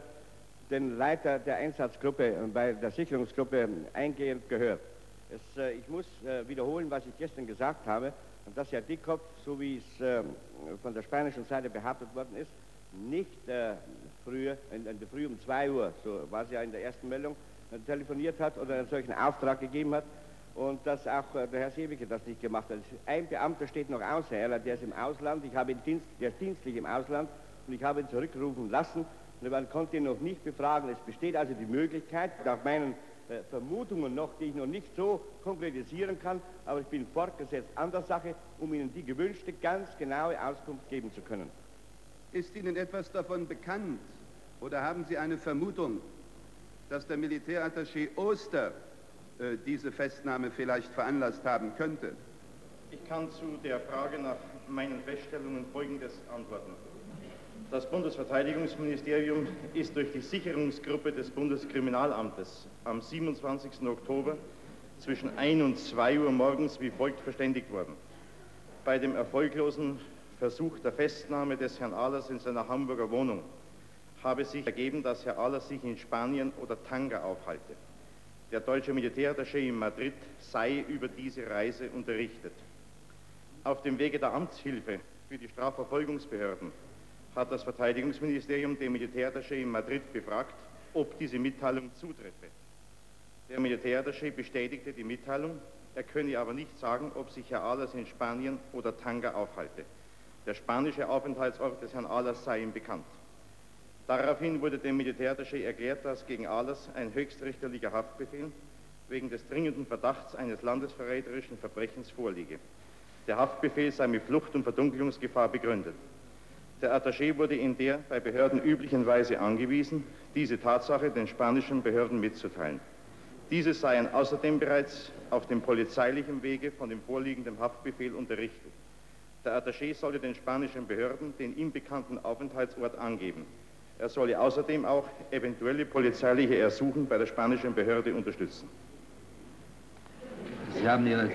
den Leiter der Einsatzgruppe bei der Sicherungsgruppe eingehend gehört. Es, äh, ich muss äh, wiederholen, was ich gestern gesagt habe, dass Herr Dickkopf, so wie es äh, von der spanischen Seite behauptet worden ist, nicht äh, früher, in, in, früh um 2 Uhr, so war es ja in der ersten Meldung, äh, telefoniert hat oder einen solchen Auftrag gegeben hat und dass auch äh, der Herr Seewicke das nicht gemacht hat. Ein Beamter steht noch außer, der ist im Ausland, ich habe ihn dienst, der ist dienstlich im Ausland und ich habe ihn zurückrufen lassen man konnte ihn noch nicht befragen. Es besteht also die Möglichkeit, nach meinen äh, Vermutungen noch, die ich noch nicht so konkretisieren kann, aber ich bin fortgesetzt an der Sache, um Ihnen die gewünschte, ganz genaue Auskunft geben zu können. Ist Ihnen etwas davon bekannt oder haben Sie eine Vermutung, dass der Militärattaché Oster äh, diese Festnahme vielleicht veranlasst haben könnte? Ich kann zu der Frage nach meinen Feststellungen Folgendes antworten. Das Bundesverteidigungsministerium ist durch die Sicherungsgruppe des Bundeskriminalamtes am 27. Oktober zwischen 1 und 2 Uhr morgens wie folgt verständigt worden. Bei dem erfolglosen Versuch der Festnahme des Herrn Ahlers in seiner Hamburger Wohnung habe sich ergeben, dass Herr Ahlers sich in Spanien oder Tanga aufhalte. Der deutsche Militärattaché in Madrid sei über diese Reise unterrichtet. Auf dem Wege der Amtshilfe für die Strafverfolgungsbehörden hat das Verteidigungsministerium den Militärattaché in Madrid befragt, ob diese Mitteilung zutreffe. Der Militärattaché bestätigte die Mitteilung, er könne aber nicht sagen, ob sich Herr Ahlers in Spanien oder Tanga aufhalte. Der spanische Aufenthaltsort des Herrn Ahlers sei ihm bekannt. Daraufhin wurde dem Militärattaché erklärt, dass gegen Ahlers ein höchstrichterlicher Haftbefehl wegen des dringenden Verdachts eines landesverräterischen Verbrechens vorliege. Der Haftbefehl sei mit Flucht- und Verdunkelungsgefahr begründet. Der Attaché wurde in der bei Behörden üblichen Weise angewiesen, diese Tatsache den spanischen Behörden mitzuteilen. Diese seien außerdem bereits auf dem polizeilichen Wege von dem vorliegenden Haftbefehl unterrichtet. Der Attaché solle den spanischen Behörden den ihm bekannten Aufenthaltsort angeben. Er solle außerdem auch eventuelle polizeiliche Ersuchen bei der spanischen Behörde unterstützen. Sie haben Ihre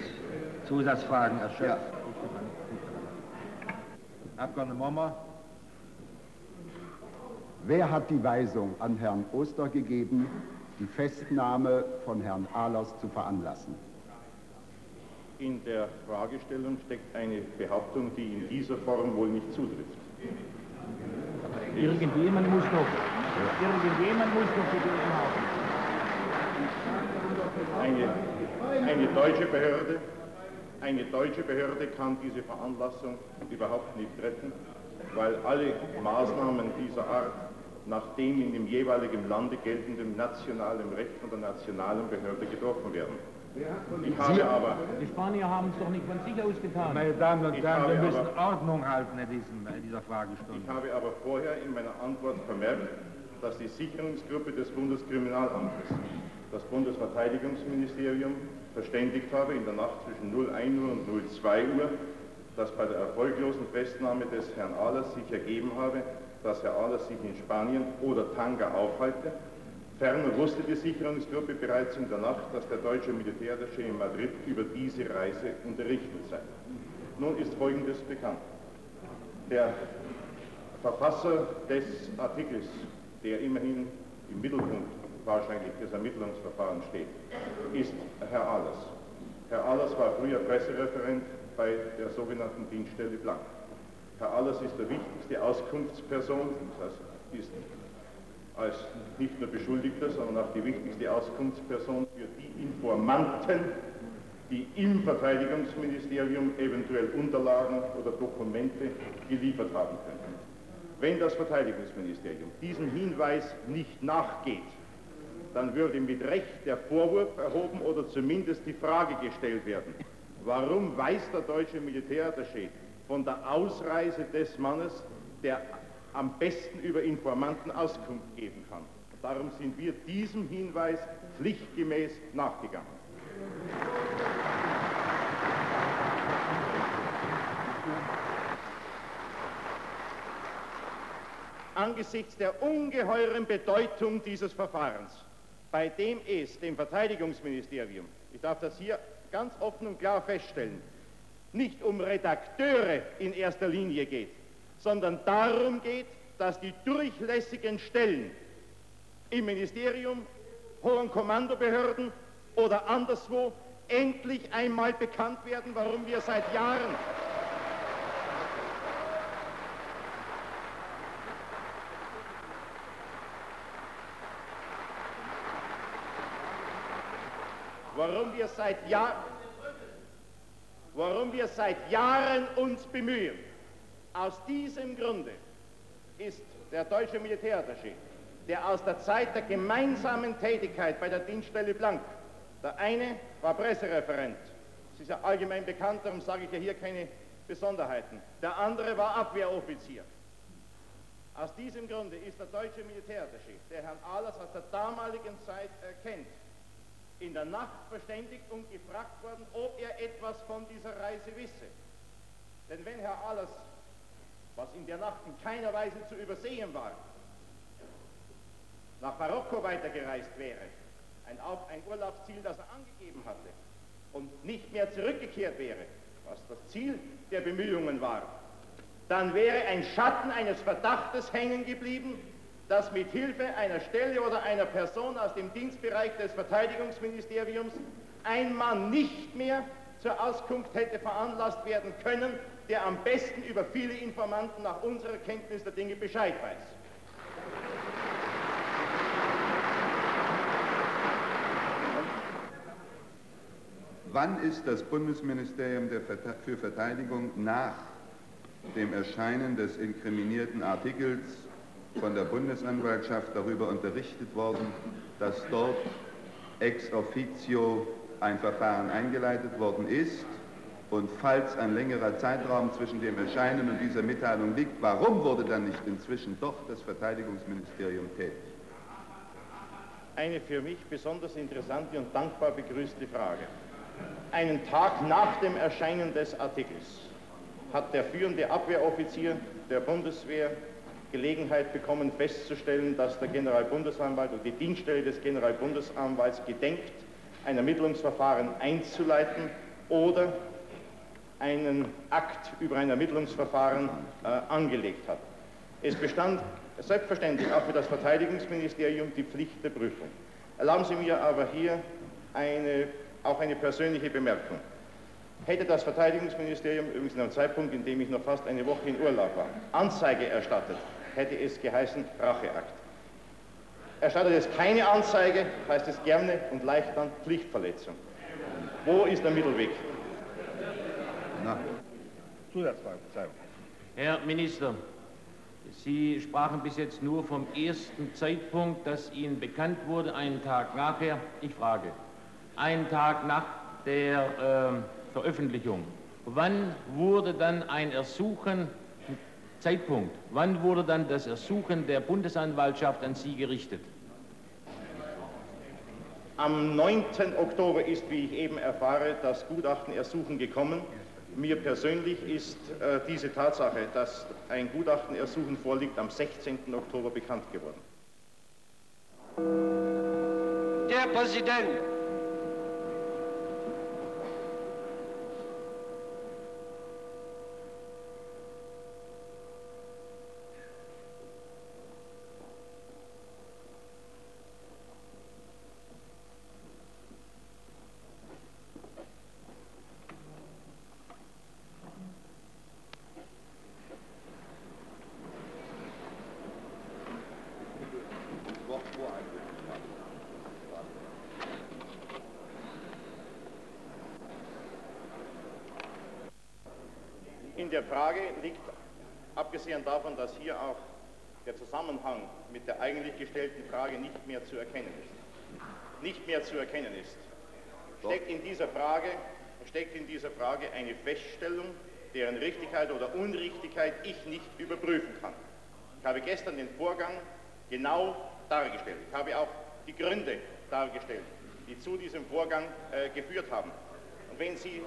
Zusatzfragen erschöpft. Ja. Abgeordneter Mommer. Wer hat die Weisung an Herrn Oster gegeben, die Festnahme von Herrn Ahlers zu veranlassen? In der Fragestellung steckt eine Behauptung, die in dieser Form wohl nicht zutrifft. Irgendjemand muss doch, irgendjemand muss doch gegeben haben. Eine, eine deutsche Behörde, eine deutsche Behörde kann diese Veranlassung überhaupt nicht treffen, weil alle Maßnahmen dieser Art nach dem in dem jeweiligen Lande geltenden nationalen Recht von der nationalen Behörde getroffen werden. Ich habe aber, die Spanier haben es doch nicht von sich aus getan. Meine Damen und Herren, wir müssen aber, Ordnung halten in, diesem, in dieser Fragestunde. Ich habe aber vorher in meiner Antwort vermerkt, dass die Sicherungsgruppe des Bundeskriminalamtes das Bundesverteidigungsministerium verständigt habe in der Nacht zwischen 01 Uhr und 02 Uhr, dass bei der erfolglosen Festnahme des Herrn Ahlers sich ergeben habe, dass Herr Ahlers sich in Spanien oder Tanga aufhalte Ferner wusste die Sicherungsgruppe bereits in der Nacht, dass der deutsche Militärattaché in Madrid über diese Reise unterrichtet sei. Nun ist Folgendes bekannt. Der Verfasser des Artikels, der immerhin im Mittelpunkt wahrscheinlich des Ermittlungsverfahrens steht, ist Herr Ahlers. Herr Ahlers war früher Pressereferent bei der sogenannten Dienststelle Blank. Herr Ahlers ist der wichtigste Auskunftsperson, das heißt, ist als nicht nur Beschuldigter, sondern auch die wichtigste Auskunftsperson für die Informanten, die im Verteidigungsministerium eventuell Unterlagen oder Dokumente geliefert haben könnten. Wenn das Verteidigungsministerium diesem Hinweis nicht nachgeht, dann würde mit Recht der Vorwurf erhoben oder zumindest die Frage gestellt werden, warum weiß der deutsche Militärattaché von der Ausreise des Mannes, der am besten über Informanten Auskunft geben kann. Darum sind wir diesem Hinweis pflichtgemäß nachgegangen. Angesichts der ungeheuren Bedeutung dieses Verfahrens, bei dem es dem Verteidigungsministerium, ich darf das hier ganz offen und klar feststellen, nicht um Redakteure in erster Linie geht, sondern darum geht, dass die durchlässigen Stellen im Ministerium, hohen Kommandobehörden oder anderswo endlich einmal bekannt werden, warum wir seit Jahren warum wir seit Jahren warum wir seit Jahren uns bemühen, aus diesem Grunde ist der deutsche Militärattaché, der aus der Zeit der gemeinsamen Tätigkeit bei der Dienststelle Blank, der eine war Pressereferent, das ist ja allgemein bekannt, darum sage ich ja hier keine Besonderheiten, der andere war Abwehroffizier. Aus diesem Grunde ist der deutsche Militärattaché, der Herrn Ahlers aus der damaligen Zeit erkennt, in der Nacht verständigt und gefragt worden, ob er etwas von dieser Reise wisse. Denn wenn Herr Ahlers was in der Nacht in keiner Weise zu übersehen war, nach Marokko weitergereist wäre, ein, ein Urlaubsziel, das er angegeben hatte, und nicht mehr zurückgekehrt wäre, was das Ziel der Bemühungen war, dann wäre ein Schatten eines Verdachtes hängen geblieben, dass mit Hilfe einer Stelle oder einer Person aus dem Dienstbereich des Verteidigungsministeriums ein Mann nicht mehr zur Auskunft hätte veranlasst werden können, der am besten über viele Informanten nach unserer Kenntnis der Dinge Bescheid weiß. Wann ist das Bundesministerium für Verteidigung nach dem Erscheinen des inkriminierten Artikels von der Bundesanwaltschaft darüber unterrichtet worden, dass dort ex officio ein Verfahren eingeleitet worden ist und falls ein längerer Zeitraum zwischen dem Erscheinen und dieser Mitteilung liegt, warum wurde dann nicht inzwischen doch das Verteidigungsministerium tätig? Eine für mich besonders interessante und dankbar begrüßte Frage. Einen Tag nach dem Erscheinen des Artikels hat der führende Abwehroffizier der Bundeswehr Gelegenheit bekommen festzustellen, dass der Generalbundesanwalt oder die Dienststelle des Generalbundesanwalts gedenkt, ein Ermittlungsverfahren einzuleiten oder einen Akt über ein Ermittlungsverfahren äh, angelegt hat. Es bestand selbstverständlich auch für das Verteidigungsministerium die Pflicht der Prüfung. Erlauben Sie mir aber hier eine, auch eine persönliche Bemerkung. Hätte das Verteidigungsministerium, übrigens in einem Zeitpunkt, in dem ich noch fast eine Woche in Urlaub war, Anzeige erstattet, hätte es geheißen Racheakt. Erstattet es keine Anzeige, heißt es gerne und leicht dann Pflichtverletzung. Wo ist der Mittelweg? Na. Zusatzfrage, Verzeihung. Herr Minister, Sie sprachen bis jetzt nur vom ersten Zeitpunkt, dass Ihnen bekannt wurde, einen Tag nachher. Ich frage, einen Tag nach der äh, Veröffentlichung, wann wurde dann ein Ersuchen, Zeitpunkt, wann wurde dann das Ersuchen der Bundesanwaltschaft an Sie gerichtet? Am 9. Oktober ist, wie ich eben erfahre, das Gutachten Ersuchen gekommen. Mir persönlich ist äh, diese Tatsache, dass ein Gutachten Ersuchen vorliegt, am 16. Oktober bekannt geworden. Der Präsident der Frage liegt, abgesehen davon, dass hier auch der Zusammenhang mit der eigentlich gestellten Frage nicht mehr zu erkennen ist, nicht mehr zu erkennen ist, steckt in dieser Frage, steckt in dieser Frage eine Feststellung, deren Richtigkeit oder Unrichtigkeit ich nicht überprüfen kann. Ich habe gestern den Vorgang genau dargestellt. Ich habe auch die Gründe dargestellt, die zu diesem Vorgang äh, geführt haben. Und wenn Sie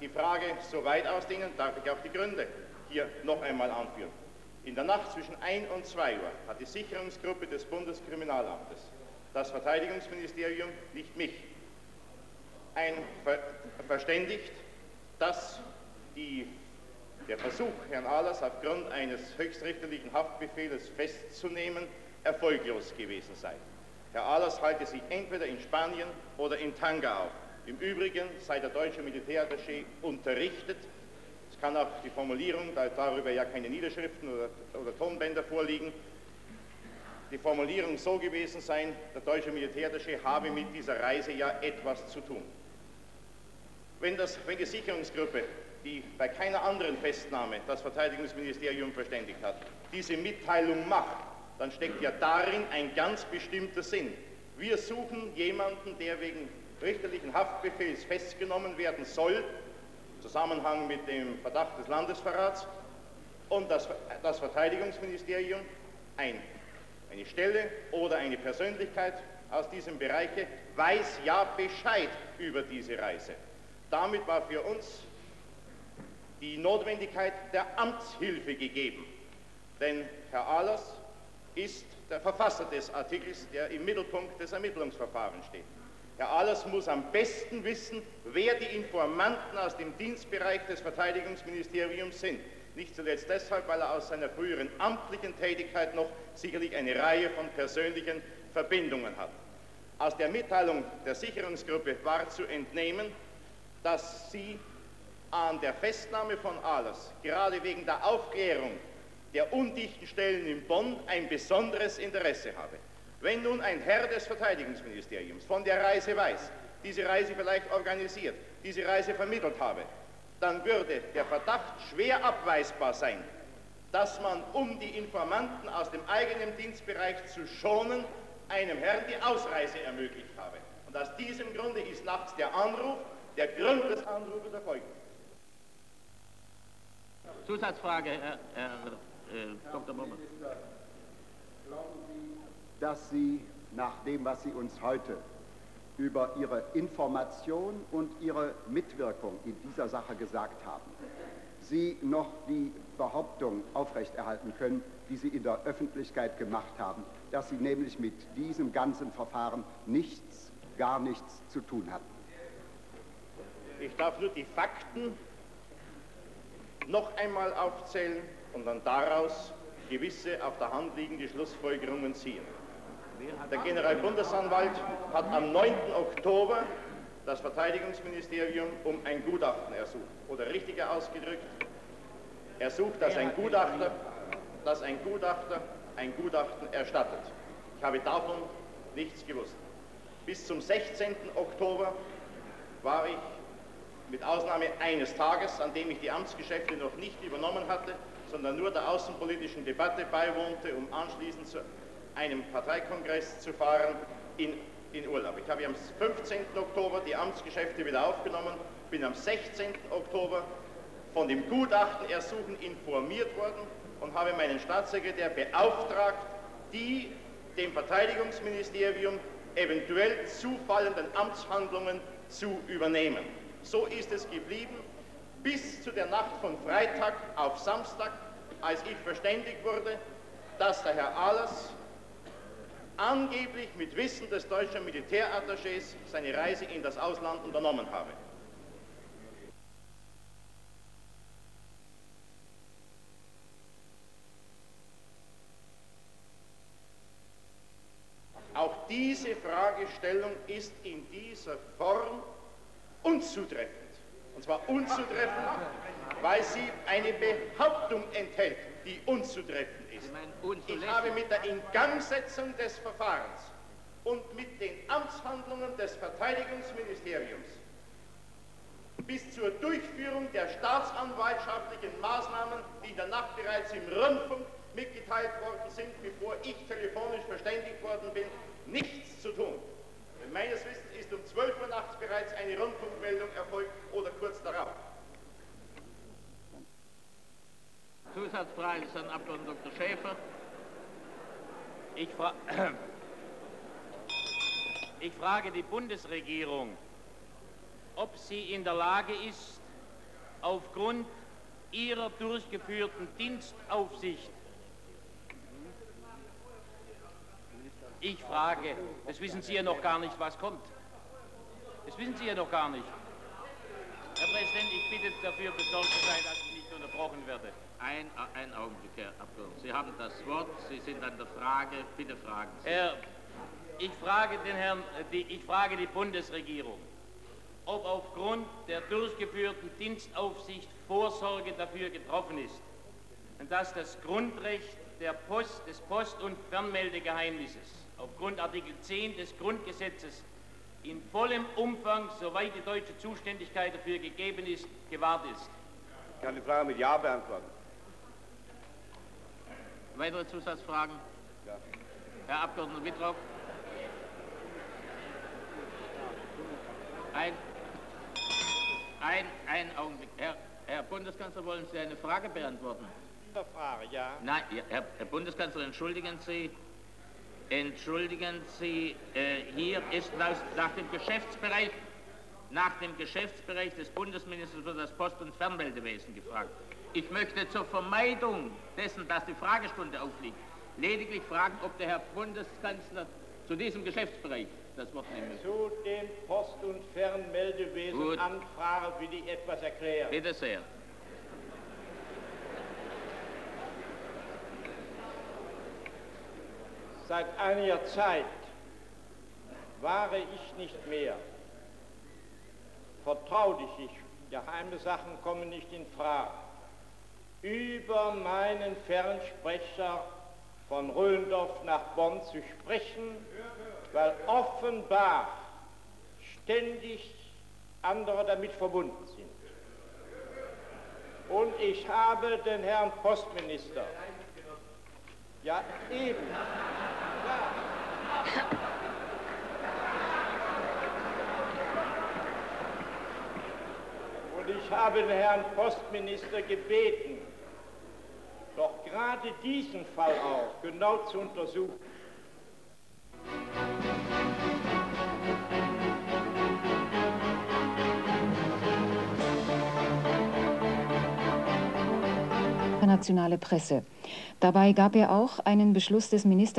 die Frage so weit ausdehnen, darf ich auch die Gründe hier noch einmal anführen. In der Nacht zwischen 1 und 2 Uhr hat die Sicherungsgruppe des Bundeskriminalamtes das Verteidigungsministerium, nicht mich, ein ver verständigt, dass die, der Versuch, Herrn Ahlers aufgrund eines höchstrichterlichen Haftbefehls festzunehmen, erfolglos gewesen sei. Herr Ahlers halte sich entweder in Spanien oder in Tanga auf. Im Übrigen sei der deutsche Militärattaché unterrichtet. Es kann auch die Formulierung, da darüber ja keine Niederschriften oder, oder Tonbänder vorliegen, die Formulierung so gewesen sein, der deutsche Militärattaché habe mit dieser Reise ja etwas zu tun. Wenn, das, wenn die Sicherungsgruppe, die bei keiner anderen Festnahme das Verteidigungsministerium verständigt hat, diese Mitteilung macht, dann steckt ja darin ein ganz bestimmter Sinn. Wir suchen jemanden, der wegen richterlichen Haftbefehls festgenommen werden soll, im Zusammenhang mit dem Verdacht des Landesverrats, und das, das Verteidigungsministerium ein, eine Stelle oder eine Persönlichkeit aus diesem Bereich weiß ja Bescheid über diese Reise. Damit war für uns die Notwendigkeit der Amtshilfe gegeben. Denn Herr Ahlers ist der Verfasser des Artikels, der im Mittelpunkt des Ermittlungsverfahrens steht. Herr Ahlers muss am besten wissen, wer die Informanten aus dem Dienstbereich des Verteidigungsministeriums sind. Nicht zuletzt deshalb, weil er aus seiner früheren amtlichen Tätigkeit noch sicherlich eine Reihe von persönlichen Verbindungen hat. Aus der Mitteilung der Sicherungsgruppe war zu entnehmen, dass sie an der Festnahme von Ahlers gerade wegen der Aufklärung der undichten Stellen in Bonn ein besonderes Interesse habe. Wenn nun ein Herr des Verteidigungsministeriums von der Reise weiß, diese Reise vielleicht organisiert, diese Reise vermittelt habe, dann würde der Verdacht schwer abweisbar sein, dass man, um die Informanten aus dem eigenen Dienstbereich zu schonen, einem Herrn die Ausreise ermöglicht habe. Und aus diesem Grunde ist nachts der Anruf, der Grund des Anrufes erfolgt. Zusatzfrage, Herr, Herr äh, Dr. Mommer. Dass Sie nach dem, was Sie uns heute über Ihre Information und Ihre Mitwirkung in dieser Sache gesagt haben, Sie noch die Behauptung aufrechterhalten können, die Sie in der Öffentlichkeit gemacht haben, dass Sie nämlich mit diesem ganzen Verfahren nichts, gar nichts zu tun hatten. Ich darf nur die Fakten noch einmal aufzählen und dann daraus gewisse auf der Hand liegende Schlussfolgerungen ziehen. Der Generalbundesanwalt hat am 9. Oktober das Verteidigungsministerium um ein Gutachten ersucht. Oder richtiger ausgedrückt, er sucht, dass ein Gutachter, dass ein Gutachter ein Gutachten erstattet. Ich habe davon nichts gewusst. Bis zum 16. Oktober war ich mit Ausnahme eines Tages, an dem ich die Amtsgeschäfte noch nicht übernommen hatte, sondern nur der außenpolitischen Debatte beiwohnte, um anschließend zu einem Parteikongress zu fahren, in, in Urlaub. Ich habe am 15. Oktober die Amtsgeschäfte wieder aufgenommen, bin am 16. Oktober von dem Gutachten ersuchen informiert worden und habe meinen Staatssekretär beauftragt, die dem Verteidigungsministerium eventuell zufallenden Amtshandlungen zu übernehmen. So ist es geblieben bis zu der Nacht von Freitag auf Samstag, als ich verständigt wurde, dass der Herr Ahlers angeblich mit Wissen des deutschen Militärattachés seine Reise in das Ausland unternommen habe. Auch diese Fragestellung ist in dieser Form unzutreffend. Und zwar unzutreffend, weil sie eine Behauptung enthält, die unzutreffend ist. Ich habe mit der Ingangsetzung des Verfahrens und mit den Amtshandlungen des Verteidigungsministeriums bis zur Durchführung der staatsanwaltschaftlichen Maßnahmen, die in der Nacht bereits im Rundfunk mitgeteilt worden sind, bevor ich telefonisch verständigt worden bin, nichts zu tun. Denn meines Wissens ist um 12 Uhr nachts bereits eine Rundfunkmeldung erfolgt oder kurz darauf. Zusatzfrage ist an Abgeordneten Dr. Schäfer. Ich, fra ich frage die Bundesregierung, ob sie in der Lage ist, aufgrund ihrer durchgeführten Dienstaufsicht Ich frage, das wissen Sie ja noch gar nicht, was kommt. Das wissen Sie ja noch gar nicht. Herr Präsident, ich bitte dafür besorgt zu sein, dass ich nicht unterbrochen werde. Ein, ein Augenblick, Herr Abgeordneter. Sie haben das Wort, Sie sind an der Frage. Bitte fragen Sie. Herr, ich frage den Herrn, die, ich frage die Bundesregierung, ob aufgrund der durchgeführten Dienstaufsicht Vorsorge dafür getroffen ist, dass das Grundrecht der Post, des Post- und Fernmeldegeheimnisses aufgrund Artikel 10 des Grundgesetzes in vollem Umfang, soweit die deutsche Zuständigkeit dafür gegeben ist, gewahrt ist. Ich kann die Frage mit Ja beantworten. Weitere Zusatzfragen? Herr Abgeordneter Wittrock. Ein, ein, ein Augenblick. Herr, Herr Bundeskanzler, wollen Sie eine Frage beantworten? Frage, ja. Nein, Herr, Herr Bundeskanzler, entschuldigen Sie, Entschuldigen Sie, äh, hier ist nach, nach, dem Geschäftsbereich, nach dem Geschäftsbereich des Bundesministers für das Post- und Fernmeldewesen gefragt. Ich möchte zur Vermeidung dessen, dass die Fragestunde aufliegt, lediglich fragen, ob der Herr Bundeskanzler zu diesem Geschäftsbereich das Wort nehmen. Zu dem Post- und Fernmeldewesen Gut. Anfrage will ich etwas erklären. Bitte sehr. Seit einiger Zeit wahre ich nicht mehr vertraulich, ich, geheime Sachen kommen nicht in Frage, über meinen Fernsprecher von Röndorf nach Bonn zu sprechen, weil offenbar ständig andere damit verbunden sind. Und ich habe den Herrn Postminister, ja eben, Und ich habe den Herrn Postminister gebeten, doch gerade diesen Fall auch genau zu untersuchen. internationale Presse. Dabei gab er auch einen Beschluss des Ministerrats